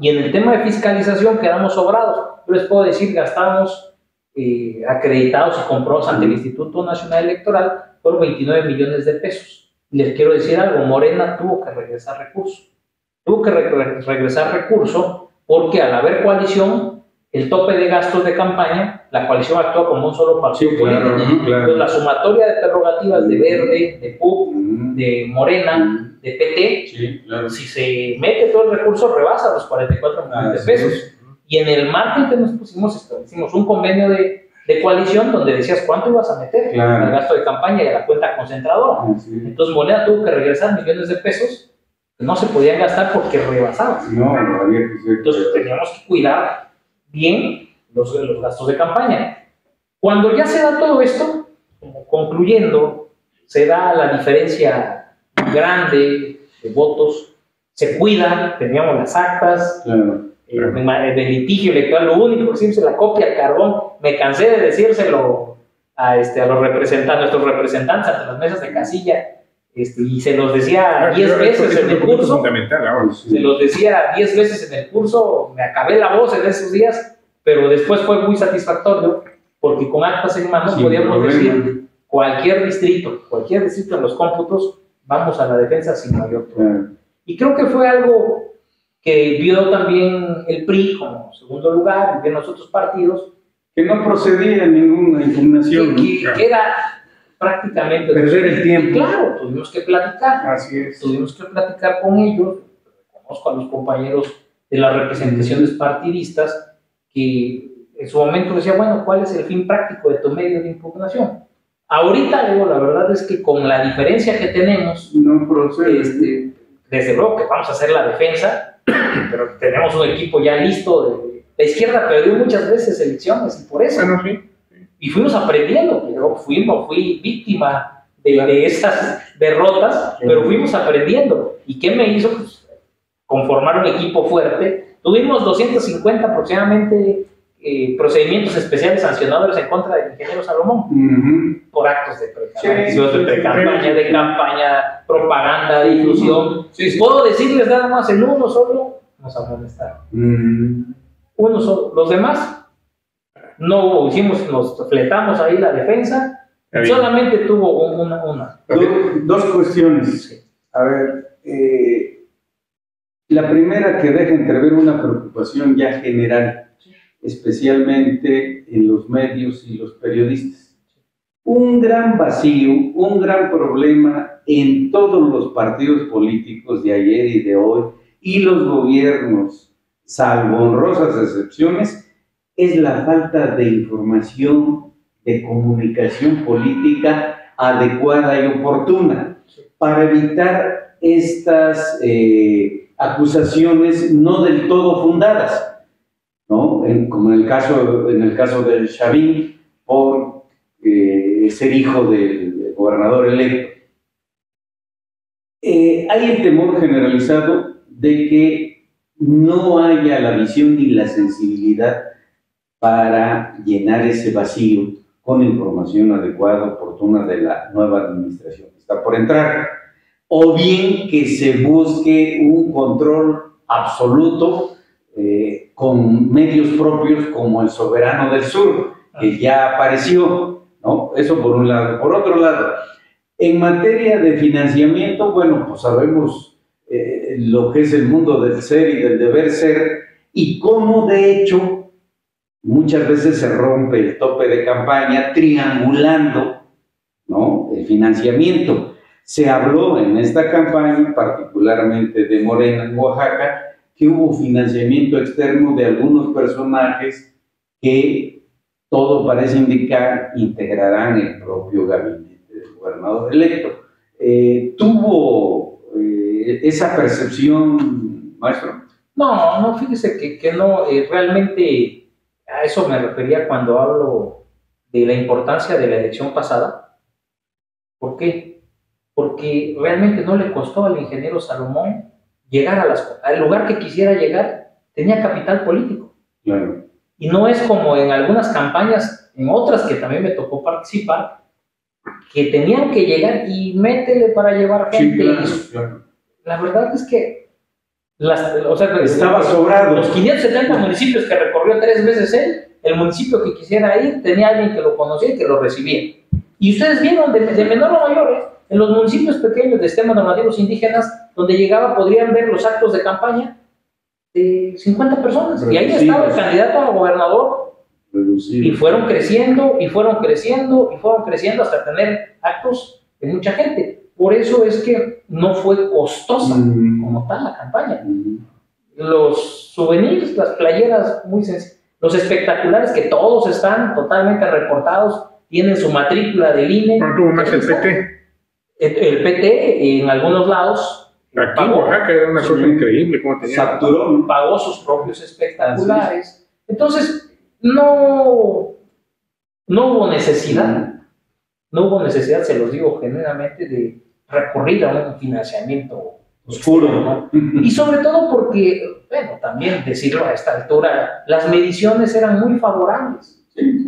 y en el tema de fiscalización quedamos sobrados. Yo les puedo decir, gastamos eh, acreditados y comprobados ante el Instituto Nacional Electoral por 29 millones de pesos. Y les quiero decir algo, Morena tuvo que regresar recursos. Tuvo que re- re- regresar recurso porque al haber coalición, el tope de gastos de campaña, la coalición actúa como un solo partido Sí, claro, político. ujú, claro. Entonces, la sumatoria de prerrogativas de Verde, de PUC, Mm, de Morena, de PT, Sí, claro. si se mete todo el recurso, rebasa los 44 millones Así de pesos. es. Y en el margen que nos pusimos, establecimos un convenio de, de coalición donde decías cuánto ibas a meter Claro. al gasto de campaña y a la cuenta concentradora. Es. Entonces Morena tuvo que regresar millones de pesos que no se podían gastar porque rebasaban. No, no había que ser. Entonces teníamos que cuidar bien los, los gastos de campaña. Cuando ya se da todo esto, como concluyendo, se da la diferencia grande de votos, se cuida, teníamos las actas, Claro. eh, de ma- de litigio electoral, lo único que se la copia al carbón, me cansé de decírselo a, este, a los representantes, nuestros representantes ante las mesas de casilla, este, y se los decía Ah, 10 esto- veces en el curso, se los decía 10 veces en el curso, me acabé la voz en esos días, pero después fue muy satisfactorio porque con actas en mano Sin podíamos problema. decir cualquier distrito, cualquier distrito en los cómputos, vamos a la defensa sin mayor problema. Y creo que fue algo que vio también el PRI como segundo lugar, y vieron los otros partidos, Que no procedía ninguna impugnación. que- que era prácticamente... Perder el tiempo. Claro, tuvimos que platicar Así es. tuvimos que platicar con ellos, conozco a los compañeros de las representaciones partidistas, que en su momento decía, bueno, ¿cuál es el fin práctico de tu medio de impugnación? Ahorita, digo, la verdad es que con la diferencia que tenemos, No procede. este, desde luego que vamos a hacer la defensa, [CLEARS THROAT] pero tenemos un equipo ya listo. de- la izquierda perdió muchas veces elecciones y por eso Bueno, sí. y fuimos aprendiendo. Yo fui, no fui víctima de, de esas derrotas, pero fuimos aprendiendo. ¿Y qué me hizo? Pues, conformar un equipo fuerte. Tuvimos 250 aproximadamente eh, procedimientos especiales sancionadores en contra del ingeniero Salomón por actos de pre-campaña, Sí, de sí, sí. de campaña, propaganda, difusión. Sí, sí. Puedo decirles nada más, en uno solo nos amonestaron Mm. uno solo. Los demás no hubo, hicimos, nos fletamos ahí la defensa, solamente tuvo un- una. una. Do- dos cuestiones. A ver, eh, la primera que deja entrever una preocupación ya general, especialmente en los medios y los periodistas. Un gran vacío, un gran problema en todos los partidos políticos de ayer y de hoy y los gobiernos, salvo honrosas excepciones, es la falta de información, de comunicación política adecuada y oportuna para evitar estas eh, acusaciones no del todo fundadas, ¿no? como en el caso, en el caso del Chavín, por eh, ser hijo del gobernador electo. Eh, hay el temor generalizado de que no haya la visión ni la sensibilidad para llenar ese vacío con información adecuada, oportuna de la nueva administración que está por entrar. O bien que se busque un control absoluto eh, con medios propios como el Soberano del Sur, que ya apareció, ¿no? Eso por un lado. Por otro lado, en materia de financiamiento, bueno, pues sabemos eh, lo que es el mundo del ser y del deber ser y cómo de hecho Muchas veces se rompe el tope de campaña triangulando ¿no? el financiamiento. Se habló en esta campaña, particularmente de Morena en Oaxaca, que hubo financiamiento externo de algunos personajes que todo parece indicar integrarán el propio gabinete del gobernador electo. Eh, ¿Tuvo eh, esa percepción, maestro? No, no, fíjese que, que no, eh, realmente a eso me refería cuando hablo de la importancia de la elección pasada. ¿Por qué? Porque realmente no le costó al ingeniero Salomón llegar a las, al lugar que quisiera llegar, tenía capital político. Y no es como en algunas campañas, en otras que también me tocó participar, que tenían que llegar y métele para llevar gente. La verdad es que o sea, estaba sobrado. Los 570 municipios que recorrió tres veces él, el municipio que quisiera ir tenía alguien que lo conocía y que lo recibía. Y ustedes vieron de, menor a mayor, ¿eh? En los municipios pequeños de sistemas normativos indígenas, donde llegaba, podrían ver los actos de campaña de 50 personas. y ahí estaba el candidato a gobernador. Y fueron creciendo, y fueron creciendo, y fueron creciendo hasta tener actos de mucha gente. Por eso es que no fue costosa mm. como tal la campaña. Mm. Los souvenirs, las playeras muy sencillas, los espectaculares que todos están totalmente reportados, tienen su matrícula del INE. ¿Cuánto tuvo más el PT? En algunos lados. Aquí en Oaxaca era una cosa increíble. ¿cómo tenía? pagó sus propios espectaculares. Entonces, no, no hubo necesidad. No hubo necesidad, se los digo genuinamente, de recurrir a un financiamiento oscuro, Y sobre todo porque, bueno, también decirlo a esta altura, las mediciones eran muy favorables.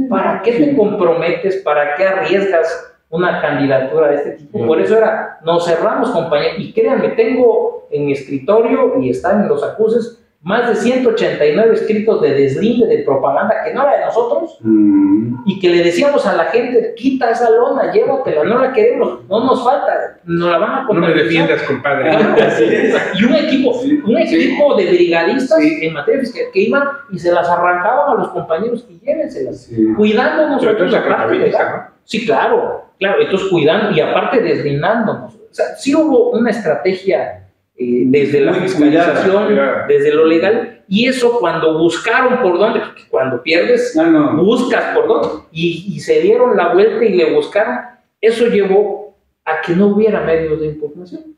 ¿Para qué te comprometes? ¿Para qué arriesgas una candidatura de este tipo? Por eso era, nos cerramos, compañeros, y créanme, tengo en mi escritorio y están en los acuses más de 189 escritos de deslinde, de propaganda que no era de nosotros, mm. y que le decíamos a la gente, quita esa lona, llévatela, no la queremos, no nos falta, nos la van a No me defiendas, compadre. [LAUGHS] y un equipo, un equipo de brigadistas en materia fiscal que iban y se las arrancaban a los compañeros y llévenselas, cuidándonos nosotros la parte ¿no? Sí, claro, claro, entonces cuidando y aparte deslindándonos. O sea, sí hubo una estrategia eh, desde la fiscalización, desde lo legal, y eso cuando buscaron por dónde, cuando pierdes, buscas por dónde, y, se dieron la vuelta y le buscaron, eso llevó a que no hubiera medios de impugnación.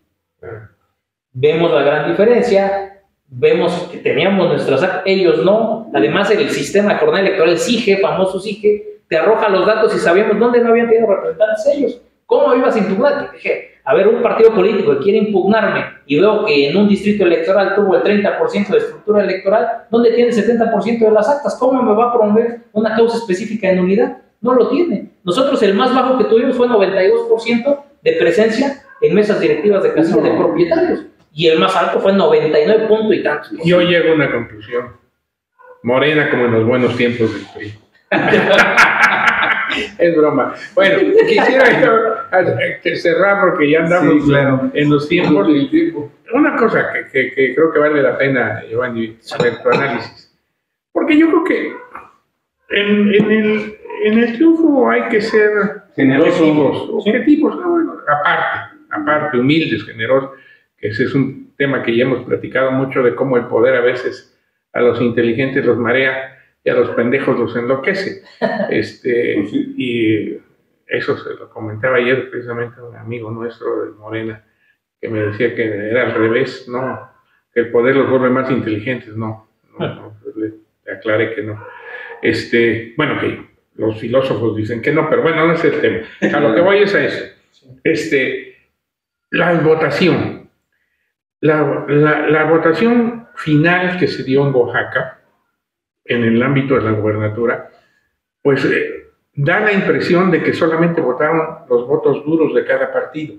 Vemos la gran diferencia, vemos que teníamos nuestras ellos no, además el sistema jornal electoral, SIGE, famoso SIGE, te arroja los datos y sabíamos dónde no habían tenido representantes ellos. ¿Cómo ibas a impugnar? Dije, a ver, un partido político que quiere impugnarme y veo que en un distrito electoral tuvo el 30% de estructura electoral, ¿dónde tiene el 70% de las actas? ¿Cómo me va a promover una causa específica de nulidad? No lo tiene. Nosotros el más bajo que tuvimos fue 92% de presencia en mesas directivas de casilla de propietarios y el más alto fue 99 punto y tantos. Yo llego a una conclusión. Morena como en los buenos tiempos del PRI. [LAUGHS] [LAUGHS] es broma. Bueno, quisiera yo cerrar porque ya andamos en los tiempos. Una cosa que, creo que vale la pena, Giovanni, saber tu análisis. Porque yo creo que en, el, en el triunfo hay que ser generosos, objetivos, aparte, aparte, humildes, generosos, que ese es un tema que ya hemos platicado mucho de cómo el poder a veces a los inteligentes los marea y a los pendejos los enloquece. [LAUGHS] Este, Pues sí. Y eso se lo comentaba ayer precisamente a un amigo nuestro de Morena, que me decía que era al revés, no, que el poder los vuelve más inteligentes, no, no, no, le, le aclaré que no. Este, bueno, que los filósofos dicen que no, pero bueno, no es el tema. A lo que voy es a eso. Este, la votación. La, la- la votación final que se dio en Oaxaca, en el ámbito de la gubernatura, pues eh, da la impresión de que solamente votaron los votos duros de cada partido.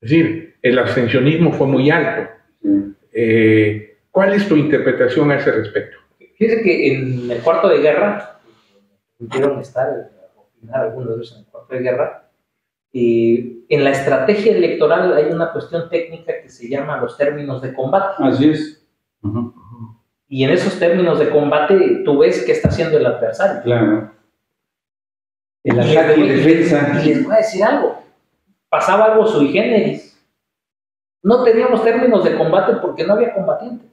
Es decir, el abstencionismo fue muy alto. Sí. Eh, ¿Cuál es tu interpretación a ese respecto? Fíjese que en el cuarto de guerra, pudieron estar, opinar algunos de ellos en el cuarto de guerra, y en la estrategia electoral hay una cuestión técnica que se llama los términos de combate. Así es. Y en esos términos de combate tú ves qué está haciendo el adversario. Claro. El ataque y defensa. Y les voy a decir algo. Pasaba algo sui generis. No teníamos términos de combate porque no había combatiente.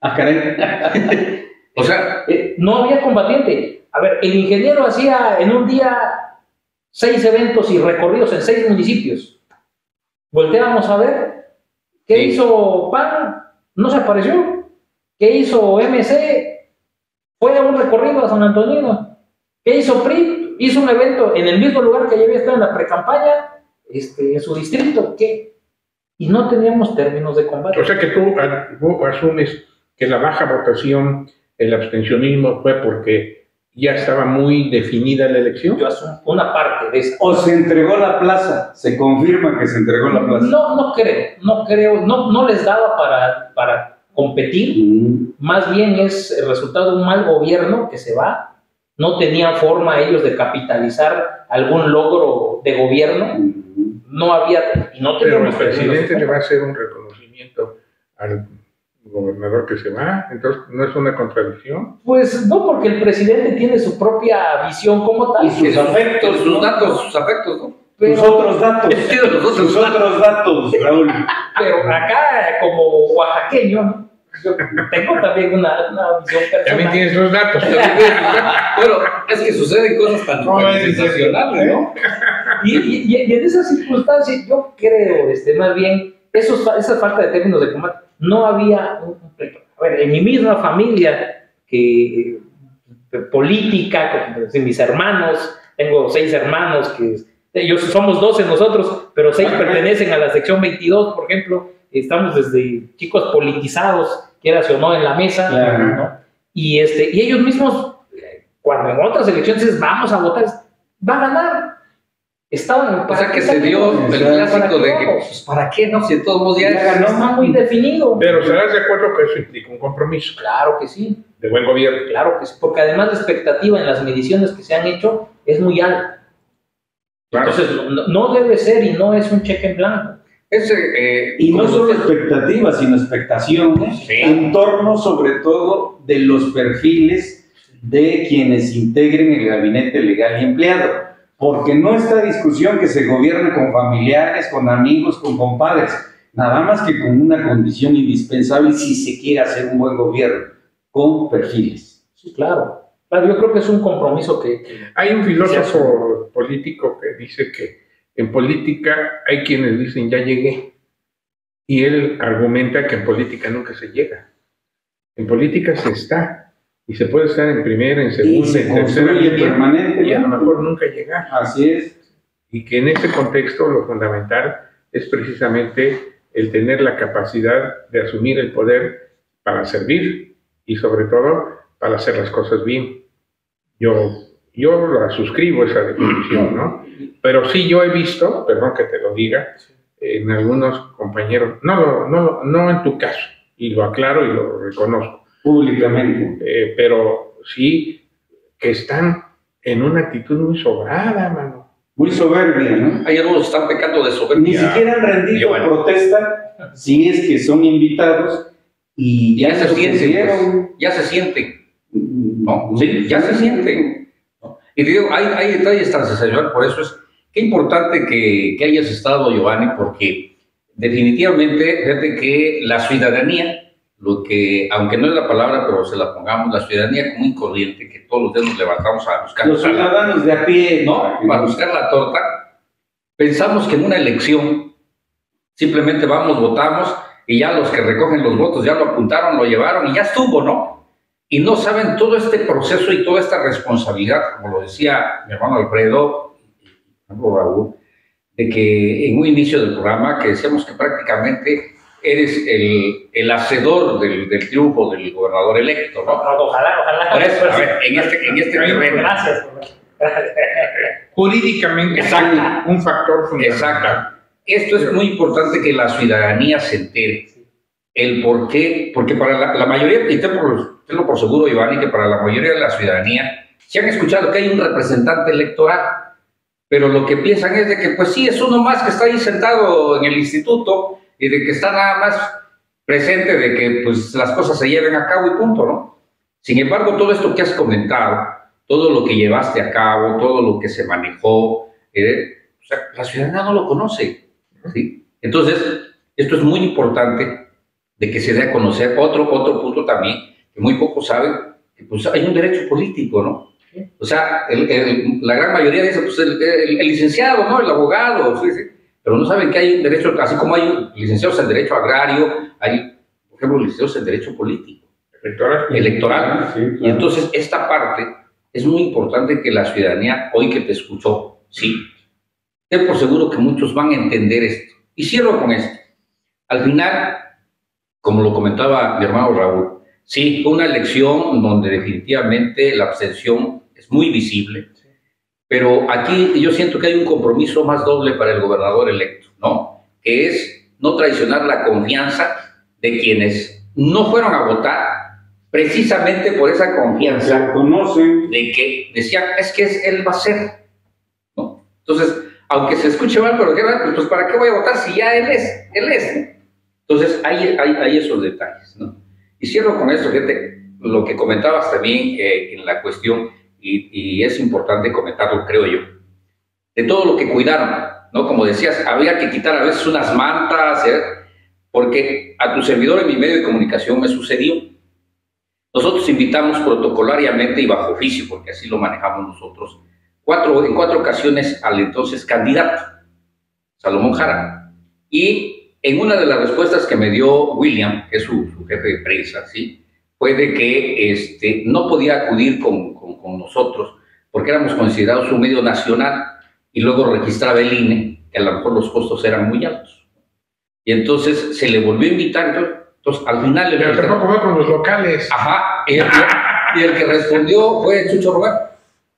Ah, caray. [LAUGHS] O sea, Eh, no había combatiente. A ver, el ingeniero hacía en un día seis eventos y recorridos en seis municipios. Volteábamos a ver qué Sí. hizo PAN, no se apareció. ¿Qué hizo MC? Fue a un recorrido a San Antonino. ¿Qué hizo PRI? Hizo un evento en el mismo lugar que ya había estado en la precampaña, este, en su distrito. ¿Qué? Y no teníamos términos de combate. O sea que tú, tú asumes que la baja votación, el abstencionismo fue porque ya estaba muy definida la elección. Yo asumo una parte de eso. O se entregó la plaza. Se confirma que se entregó la plaza. No, no creo, no creo, no, no les daba para, para competir, Mm, más bien es el resultado de un mal gobierno que se va, no tenían forma ellos de capitalizar algún logro de gobierno, mm. no había, y no Pero el presidente le va a hacer un reconocimiento al gobernador que se va, entonces no es una contradicción. Pues no, porque el presidente tiene su propia visión como tal. Y sus afectos, sus datos, sus afectos, ¿no? Tus pero, otros datos. [LAUGHS] Los otros Tus datos. otros datos, Raúl. pero acá, como oaxaqueño, yo tengo también una, una visión También personal. tienes los datos. [LAUGHS] Bueno, es que suceden cosas tan, No, sensacionales, ¿no? Y, y- y en esas circunstancias, yo creo, este, más bien, esos, esa falta de términos de combate, no había un. A ver, en mi misma familia, que eh, política, con mis hermanos, tengo seis hermanos, que ellos somos 12 nosotros, pero seis pertenecen a la sección 22, por ejemplo, estamos desde chicos politizados, quieras o no, en la mesa, Claro. ¿no? Y, este, y ellos mismos, cuando en otras elecciones dices, vamos a votar, va a ganar. Estaban, O sea que se dio el ¿Para clásico de que, pues, ¿para qué no? Si todos modos ya, Ya ganó. Está muy definido. Pero estarás de acuerdo que eso implica un compromiso Claro que sí, de buen gobierno. claro que sí, porque además la expectativa en las mediciones que se han hecho es muy alta. Claro. Entonces, no, debe ser y no es un cheque en blanco. ese, eh, Y no solo expectativas, sino expectaciones Sí. en torno sobre todo de los perfiles de quienes integren el gabinete legal y empleado. Porque no está discusión que se gobierne con familiares, con amigos, con compadres, nada más que con una condición indispensable si se quiere hacer un buen gobierno, con perfiles. Sí, claro. Claro, yo creo que es un compromiso que, que- Hay un filósofo político que dice que en política hay quienes dicen ya llegué. Y él argumenta que en política nunca se llega. En política se está. Y se puede estar en primera, en Y segunda, se en tercera línea, permanente. y a lo mejor nunca llegar. Así es. Y que en este contexto lo fundamental es precisamente el tener la capacidad de asumir el poder para servir y sobre todo para hacer las cosas bien. Yo, yo la suscribo esa definición, ¿no? Pero sí yo he visto, perdón que te lo diga, en algunos compañeros, no, lo- no, no en tu caso, y lo aclaro y lo reconozco, Públicamente. eh, pero sí que están en una actitud muy sobrada, mano. Muy soberbia, ¿no? hay algunos que están pecando de Ni soberbia. siquiera han rendido protesta si es que son invitados y ya ya se sienten, pues, ya se sienten. No, Sí, ya se sienten. Y te digo, hay, hay detalles tan sensacionales, por eso es qué importante que, que hayas estado, Giovanni, porque definitivamente, fíjate que la ciudadanía lo que, aunque no es la palabra, pero se la pongamos, la ciudadanía común corriente, que todos los días nos levantamos a buscar. Los ciudadanos de a pie, ¿no? Para buscar la torta, pensamos que en una elección simplemente vamos, votamos y ya los que recogen los votos ya lo apuntaron, lo llevaron y ya estuvo, ¿no? Y no saben todo este proceso y toda esta responsabilidad, como lo decía mi hermano Alfredo, Raúl, de que en un inicio del programa que decíamos que prácticamente eres el, el hacedor del, del, triunfo del gobernador electo, ¿no? Ojalá, ojalá. Por eso, a ver, en este, en este terreno. Gracias. Jurídicamente, Exacto. un factor fundamental. Exacto. Esto es muy importante que la ciudadanía se entere el por qué, porque para la, la mayoría, y tengo por, tengo por seguro, y que para la mayoría de la ciudadanía, se han escuchado que hay un representante electoral, pero lo que piensan es de que, pues sí, es uno más que está ahí sentado en el instituto y de que está nada más presente de que pues las cosas se lleven a cabo y punto, ¿no? Sin embargo, todo esto que has comentado, todo lo que llevaste a cabo, todo lo que se manejó, eh, o sea, la ciudadanía no lo conoce, ¿sí? Entonces, esto es muy importante de que se dé a conocer. Otro, otro punto también, que muy pocos saben, que pues hay un derecho político, ¿no? O sea, el, el, la gran mayoría dice, pues el, el, licenciado, ¿no? El abogado, ¿sí? ¿sí? pero no saben que hay un derecho, así como hay licenciados en derecho agrario, hay, por ejemplo, licenciados en derecho político, Electoral. electoral. Sí, claro. Y entonces esta parte es muy importante que la ciudadanía, hoy que te escuchó, sí, ten por seguro que muchos van a entender esto. Y cierro con esto. Al final, como lo comentaba mi hermano Raúl, sí, fue una elección donde definitivamente la abstención es muy visible. Pero aquí yo siento que hay un compromiso más doble para el gobernador electo, ¿no? Que es no traicionar la confianza de quienes no fueron a votar precisamente por esa confianza conocen. de que decían, es que es, él va a ser, ¿no? Entonces, aunque se escuche mal, pero ¿qué va? pues ¿para qué voy a votar si ya él es? Él es. Entonces, hay, hay, hay esos detalles, ¿no? Y cierro con esto, fíjate, lo que comentabas también eh, en la cuestión, y, y, es importante comentarlo, creo yo, de todo lo que cuidaron, ¿no? Como decías, había que quitar a veces unas mantas, ¿eh? porque a tu servidor en mi medio de comunicación me sucedió. Nosotros invitamos protocolariamente y bajo oficio, porque así lo manejamos nosotros, cuatro, en cuatro ocasiones al entonces candidato, Salomón Jara. Y en una de las respuestas que me dio William, que es su, su jefe de prensa, ¿sí? fue de que este, no podía acudir con, con, con, nosotros porque éramos considerados un medio nacional y luego registraba el INE, que a lo mejor los costos eran muy altos. Y entonces se le volvió a invitar, entonces, al final... Le Pero tampoco fue con los locales. Ajá, y el, y el que respondió fue Chucho Romero,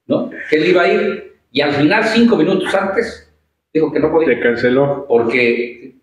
¿no? Que él iba a ir y al final, cinco minutos antes, dijo que no podía. Se canceló. Porque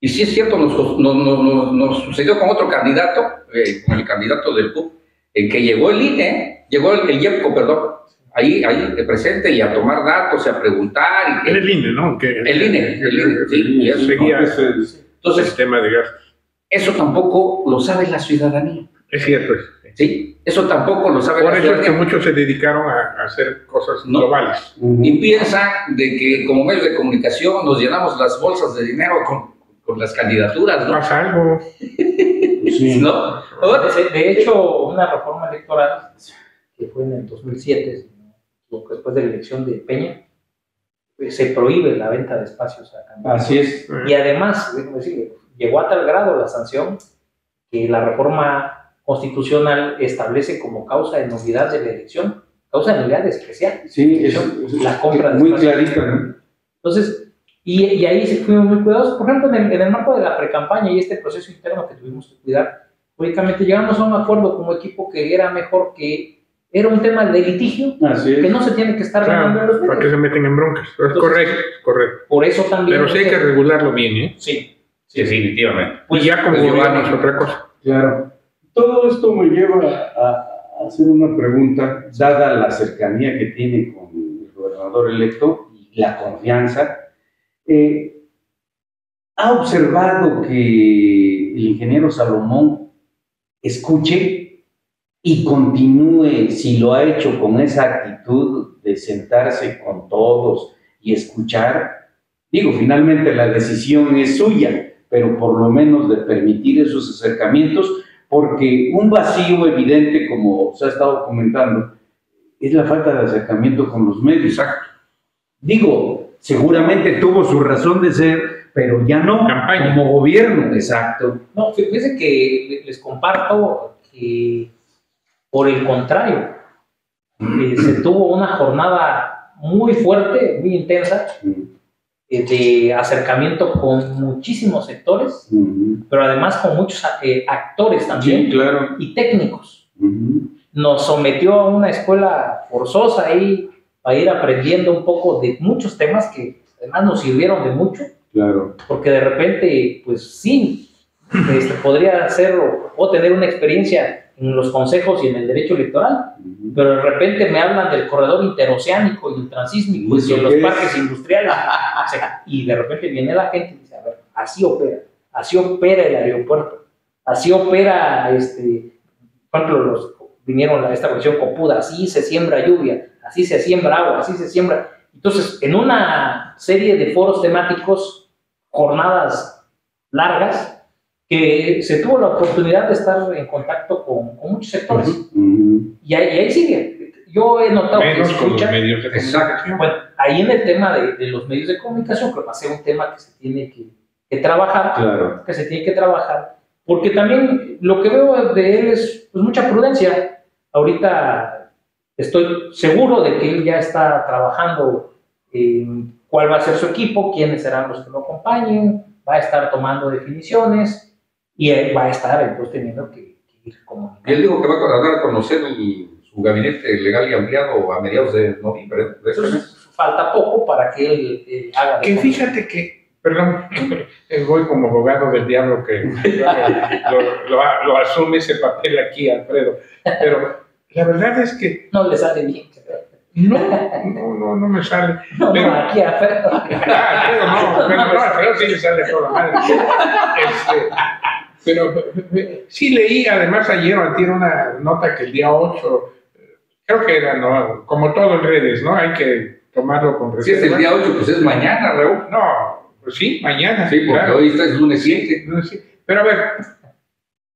y sí es cierto, nos, nos, nos, nos sucedió con otro candidato, eh, con el candidato del PUB, en que llegó el INE, llegó el, el IEPCO, perdón, ahí, ahí presente y a tomar datos y a preguntar. Y el INE, ¿no? Que, el INE, el INE, sí, y eso, seguía Entonces, sistema de gastos. eso tampoco lo sabe la ciudadanía. Es cierto. ¿sí? Eso tampoco lo sabe Por la eso es que muchos se dedicaron a, a hacer cosas No. globales. Y piensan de que como medios de comunicación nos llenamos las bolsas de dinero con, con las candidaturas, ¿no? Pasa algo. Sí. ¿No? De, de hecho, una reforma electoral que fue en el 2007, si no me equivoco, después de la elección de Peña, pues, se prohíbe la venta de espacios a candidatos. Así es. Y además, llegó a tal grado la sanción que la reforma constitucional establece como causa de nulidad de la elección, causa de nulidad especial. Sí, eso, eso La compra de muy espacios. clarita, ¿no? Entonces, y, y ahí sí fuimos muy cuidadosos. Por ejemplo, en el, en el marco de la precampaña y este proceso interno que tuvimos que cuidar, únicamente llegamos a un acuerdo como equipo que era mejor que era un tema de litigio Así que no se tiene que estar ganando en los Claro, ¿para medios. se meten en broncas? Es Entonces- correcto, es correcto. Por eso también. Pero sí hay que regularlo bien, ¿eh? Sí. Definitivamente. y ya como pues, gobierno Giovanni. es otra cosa. Claro. Todo esto me lleva a, a hacer una pregunta, dada la cercanía que tiene con el gobernador electo y la confianza. Eh, ¿Ha observado que el ingeniero Salomón escuche y continúe, si lo ha hecho con esa actitud de sentarse con todos y escuchar? Digo, finalmente la decisión es suya, pero por lo menos de permitir esos acercamientos, porque un vacío evidente, como se ha estado comentando, es la falta de acercamiento con los medios. Digo, seguramente tuvo su razón de ser, pero ya no Campaña. como gobierno. Exacto. No, fí- fíjense que les comparto que, por el contrario, eh, se tuvo una jornada muy fuerte, muy intensa, eh, de acercamiento con muchísimos sectores, Ujú. pero además con muchos eh, actores también Sí, claro. y técnicos. Nos sometió a una escuela forzosa ahí para ir aprendiendo un poco de muchos temas que además nos sirvieron de mucho Claro. porque de repente, pues sí, este, podría ser o, o tener una experiencia en los consejos y en el derecho electoral, Ujú. pero de repente me hablan del corredor interoceánico y el transísmico ¿Y y de los es? parques industriales, O sea, y de repente viene la gente y dice, a ver, así opera, así opera el aeropuerto, así opera, este, por ejemplo, los, vinieron a esta versión copuda, así se siembra lluvia, así se siembra agua, así se siembra. Entonces, en una serie de foros temáticos, jornadas largas, que se tuvo la oportunidad de estar en contacto con, con muchos sectores. Ujú. Y, ahí, y ahí sigue. Yo he notado que Menos con los medios de comunicación. Bueno, ahí en el tema de, de los medios de comunicación, creo que va a ser un tema que se tiene que, que trabajar, Claro. que se tiene que trabajar, porque también lo que veo de él es pues, mucha prudencia. Ahorita estoy seguro de que él ya está trabajando en cuál va a ser su equipo, quiénes serán los que lo acompañen, va a estar tomando definiciones y él va a estar entonces teniendo que, que ir comunicando. Y él dijo que va a dar a conocer el- su gabinete legal y ampliado a mediados de noviembre. de este mes. Entonces, falta poco para que él, eh, haga Que fíjate que, perdón, [LAUGHS] eh, voy como abogado del diablo que [LAUGHS] lo, lo- lo asume ese papel aquí, Alfredo, pero la verdad es que no le sale bien. no, [LAUGHS] no, no, no me sale. No, Pero- no, aquí a Fer- Ah, no, [LAUGHS] bueno, no, Alfredo sí le sale toda madre. Este, pero sí leí, además ayer o antier una nota que el día 8, eh, creo que era, ¿no? como todo en redes, ¿no? Hay que tomarlo con Si es el reserva. día 8, pues es mañana, Raúl. No, pues sí, mañana. Sí, porque claro. hoy está, es lunes 7. No sé, Pero a ver,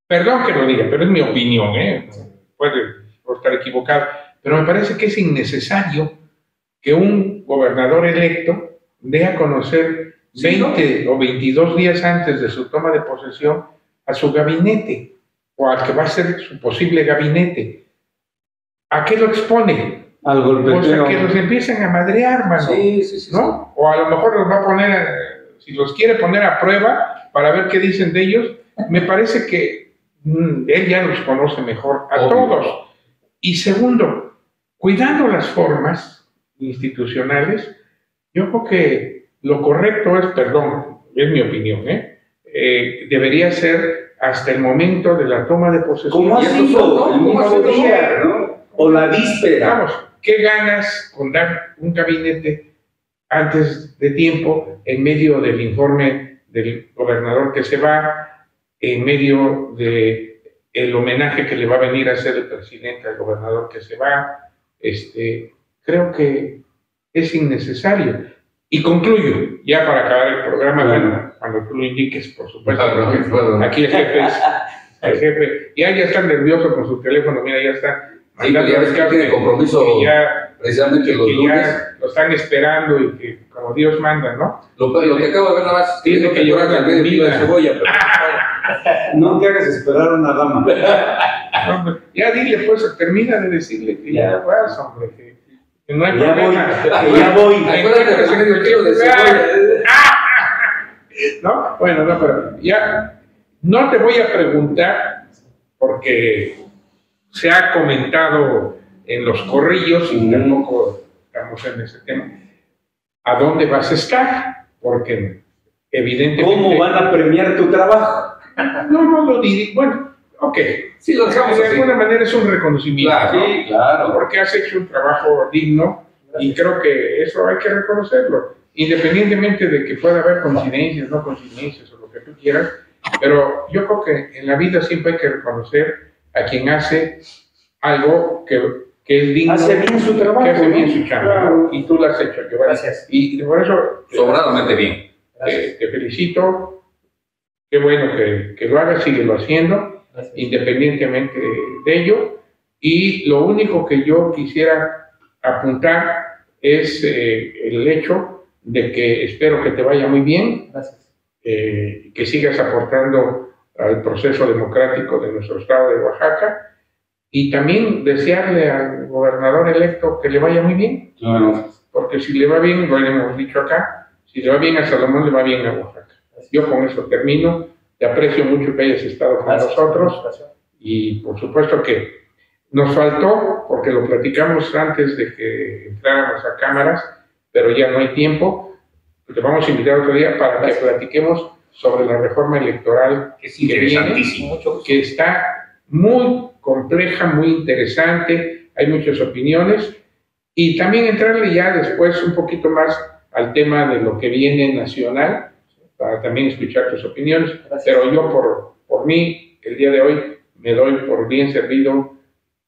perdón que lo diga, pero es mi opinión, ¿eh? Puede estar equivocado, pero me parece que es innecesario que un gobernador electo dé a conocer Sí, 20 o 22 días antes de su toma de posesión a su gabinete o al que va a ser su posible gabinete. ¿A qué lo expone? Al Pues a golpeteo. que los empiecen a madrear, mano. Sí, sí, sí. ¿no? O a lo mejor los va a poner, eh, si los quiere poner a prueba para ver qué dicen de ellos, me parece que mm, él ya los conoce mejor a Obvio. todos. Y segundo, cuidando las formas institucionales, yo creo que lo correcto es, perdón, es mi opinión, ¿eh? Eh, debería ser hasta el momento de la toma de posesión. ¿Cómo ha sido? El ¿Cómo ha mismo sido? día, ¿no? O la víspera. Vamos, ¿qué ganas con dar un gabinete antes de tiempo en medio del informe del gobernador que se va, en medio de el homenaje que le va a venir a hacer el presidente al gobernador que se va? Este, creo que es innecesario. Y concluyo, ya para acabar el programa, bueno, cuando tú lo indiques, por supuesto. Claro. Aquí el jefe es el [LAUGHS] jefe. Ya, ya está nervioso con su teléfono, mira, ya está. Sí, pero ya ves que tiene compromiso que ya, Precisamente que, los que lunes. ya lo están esperando y que como Dios manda, ¿no? Lo, lo que acabo de ver nada más. Tiene que la al medio kilo de comida. cebolla. Pero, [LAUGHS] No te hagas esperar a una dama. No, ya dile, pues, termina de decirle que ya, Ya. vas, hombre, que, que no hay Ya voy, problema. que ya voy. Acuérdate de ese medio kilo de cebolla. [LAUGHS] ¿No? Bueno, no, pero ya no te voy a preguntar porque se ha comentado en los corrillos y tampoco estamos en ese tema. ¿A dónde vas a estar? Porque evidentemente... ¿Cómo van a premiar tu trabajo? No, no lo diré. Bueno, ok. Sí, lo dejamos de así. alguna manera es un reconocimiento. Claro. ¿no? Sí, claro. Porque has hecho un trabajo digno y creo que eso hay que reconocerlo, independientemente de que pueda haber coincidencias, no coincidencias o lo que tú quieras, pero yo creo que en la vida siempre hay que reconocer a quien hace algo que, que es digno, Hace bien su trabajo, que hace bien ¿no? su chamba, Claro. y tú lo has hecho, Giovanni. Gracias. Y por eso Sobradamente bien. eh, te felicito, qué bueno que, que lo hagas, síguelo haciendo, independientemente de, ello. Y lo único que yo quisiera apuntar es eh, el hecho de que espero que te vaya muy bien, eh, que sigas aportando al proceso democrático de nuestro estado de Oaxaca y también desearle al gobernador electo que le vaya muy bien. Porque si le va bien, lo hemos dicho acá, si le va bien a Salomón, le va bien a Oaxaca. Yo con eso termino. Te aprecio mucho que hayas estado con nosotros. Y por supuesto que nos faltó, porque lo platicamos antes de que entráramos a cámaras, pero ya no hay tiempo. Te vamos a invitar otro día para que platiquemos sobre la reforma electoral que, es interesantísimo. que está muy compleja, muy interesante, hay muchas opiniones, y también entrarle ya después un poquito más al tema de lo que viene nacional, para también escuchar tus opiniones, pero yo por, por mí, el día de hoy, me doy por bien servido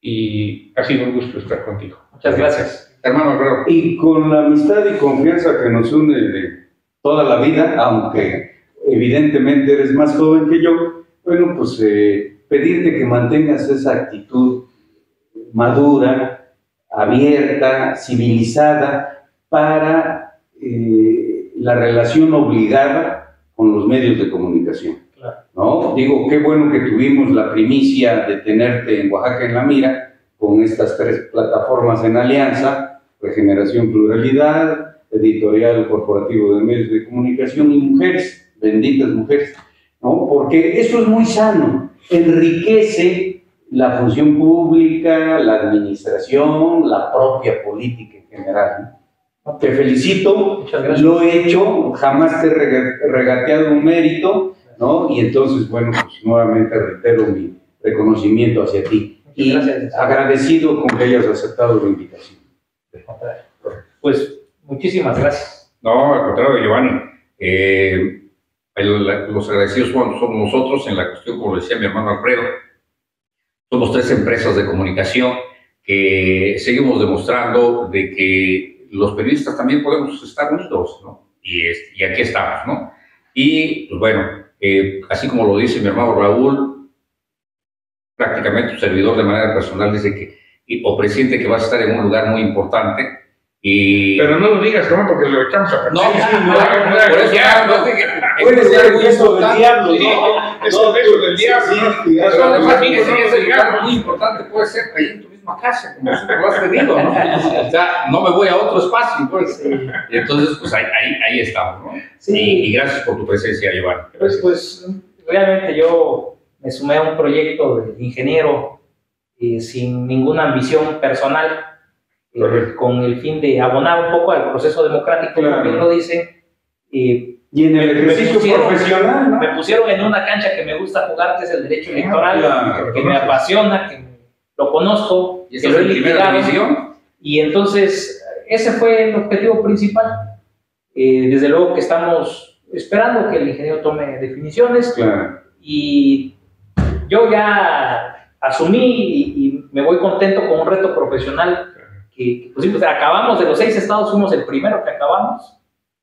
y ha sido un gusto estar contigo. Muchas gracias. Hermano Alfredo. Y con la amistad y confianza que nos une de toda la vida, aunque evidentemente eres más joven que yo, bueno, pues eh, pedirte que mantengas esa actitud madura, abierta, civilizada, para eh, la relación obligada con los medios de comunicación. ¿no? Digo, qué bueno que tuvimos la primicia de tenerte en Oaxaca en la mira con estas tres plataformas en alianza, Regeneración Pluralidad, Editorial Corporativo de Medios de Comunicación y Mujeres, benditas mujeres, ¿no? Porque eso es muy sano, enriquece la función pública, la administración, la propia política en general. Te felicito, lo he hecho, jamás te he regateado un mérito, ¿no? Y entonces, bueno, pues nuevamente reitero mi reconocimiento hacia ti. y agradecido con que hayas aceptado la invitación. Pues muchísimas gracias. No, al contrario, Giovanni. Eh, los agradecidos somos nosotros en la cuestión, como decía mi hermano Alfredo. Somos tres empresas de comunicación que seguimos demostrando de que los periodistas también podemos estar unidos, ¿no? Y, y aquí estamos, ¿no? Y, pues bueno, eh, así como lo dice mi hermano Raúl, prácticamente un servidor de manera personal dice que, o presidente que va a estar en un lugar muy importante, y... Pero no lo digas, ¿no? Porque lo echamos a No, sí, no, no, por eso ya, no, puede ser muy eso del diablo, ¿no? Eso del diablo. Ese lugar muy importante puede ser ahí en tu misma casa, como siempre lo has pedido, ¿no? [LAUGHS] O sea, no me voy a otro espacio, pues. Y entonces, pues ahí, ahí, estamos, ¿no? Sí. Y, y, gracias por tu presencia, Iván. Pues, pues, realmente yo me sumé a un proyecto de ingeniero eh, sin ninguna ambición personal con el fin de abonar un poco al proceso democrático, como bien lo dice. y en el ejercicio profesional, ¿no? Me pusieron en una cancha que me gusta jugar, que es el derecho ah, electoral, que me apasiona, que lo conozco, ¿Y que lo he liquidado. Y entonces, ese fue el objetivo principal. Eh, desde luego que estamos esperando que el ingeniero tome definiciones. Y yo ya asumí y, y, me voy contento con un reto profesional que, pusimos, acabamos de los seis estados, fuimos el primero que acabamos.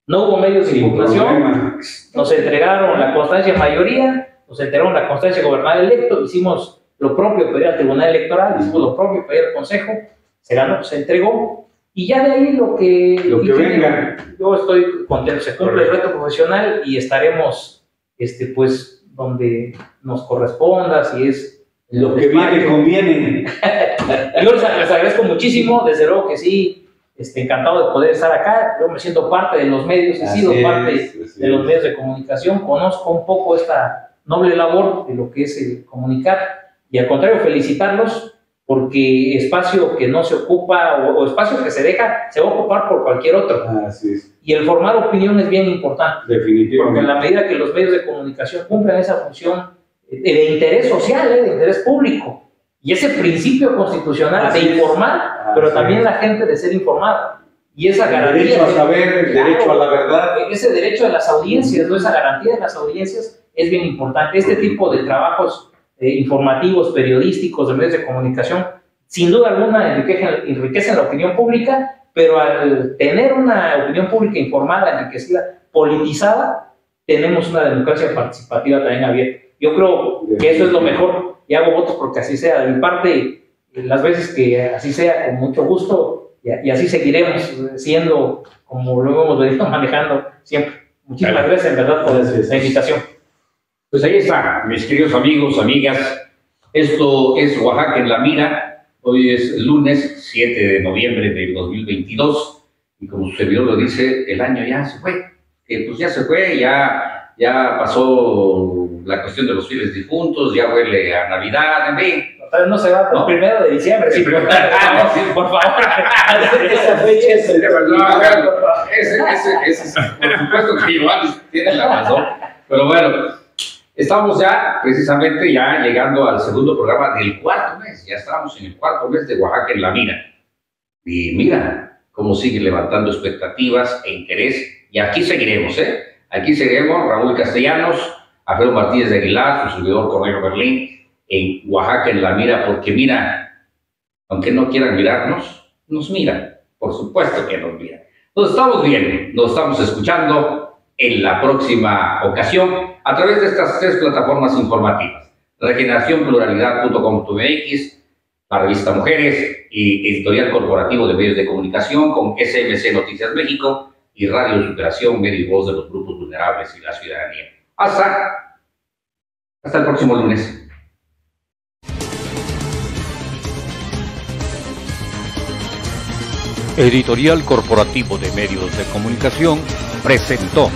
No hubo medios de impugnación, nos entregaron la constancia mayoría, nos entregaron la constancia gobernador electo, hicimos lo propio pedir al Tribunal Electoral, hicimos lo propio pedir al Consejo, se ganó, se entregó, y ya de ahí lo que, lo que venga. Yo estoy contento, se cumple el reto profesional y estaremos, este, pues, donde nos corresponda, si es lo que viene conviene. [LAUGHS] Yo les, agradezco muchísimo, desde luego que sí, este, encantado de poder estar acá. Yo me siento parte de los medios, he sido parte de los medios de comunicación, conozco un poco esta noble labor de lo que es el comunicar y al contrario felicitarlos porque espacio que no se ocupa o, espacio que se deja se va a ocupar por cualquier otro. Así es. Y el formar opinión es bien importante. Definitivamente. Porque en la medida que los medios de comunicación cumplan esa función de interés social, ¿eh? de interés público. Y ese principio constitucional de informar, pero también la gente de ser informada. Y esa garantía. El derecho a saber, el derecho a la verdad. Ese derecho de las audiencias, ¿no? esa garantía de las audiencias es bien importante. Este tipo de trabajos eh, informativos, periodísticos, de medios de comunicación, sin duda alguna enriquecen, enriquecen la opinión pública, pero al tener una opinión pública informada, enriquecida, politizada, tenemos una democracia participativa también abierta. Yo creo que eso es lo mejor, y hago votos porque así sea. De mi parte, las veces que así sea, con mucho gusto, y, así seguiremos siendo como lo hemos venido [LAUGHS] manejando siempre. Muchísimas gracias, en verdad, por la invitación. Pues ahí está, mis queridos amigos, amigas. Esto es Oaxaca en la Mira. Hoy es lunes 7 de noviembre de 2022. Y como su servidor lo dice, el año ya se fue. Que pues ya se fue, ya, ya pasó la cuestión de los fieles difuntos, ya huele a Navidad, en fin. no se va el primero de diciembre. Sí, pero, [LAUGHS] ah, por favor. [LAUGHS] Esa fecha es el ese, ese, ese, por supuesto que Iván tiene la razón. Pero bueno, estamos ya precisamente ya llegando al segundo programa del cuarto mes. Ya estamos en el cuarto mes de Oaxaca en la mina. Y mira cómo sigue levantando expectativas e interés. Y aquí seguiremos, ¿eh? Aquí seguiremos. Raúl Castellanos Alfredo Martínez de Aguilar, su servidor Cornelio Berlín, en Oaxaca, en la mira, porque mira, aunque no quieran mirarnos, nos miran, por supuesto que nos miran. Nos estamos viendo, nos estamos escuchando en la próxima ocasión a través de estas tres plataformas informativas, regeneracionpluralidad.com.mx, la revista Mujeres y Editorial Corporativo de Medios de Comunicación con SMC Noticias México y Radio Superación, medio y voz de los grupos vulnerables y la ciudadanía. Hasta, hasta el próximo lunes. Editorial Corporativo de Medios de Comunicación presentó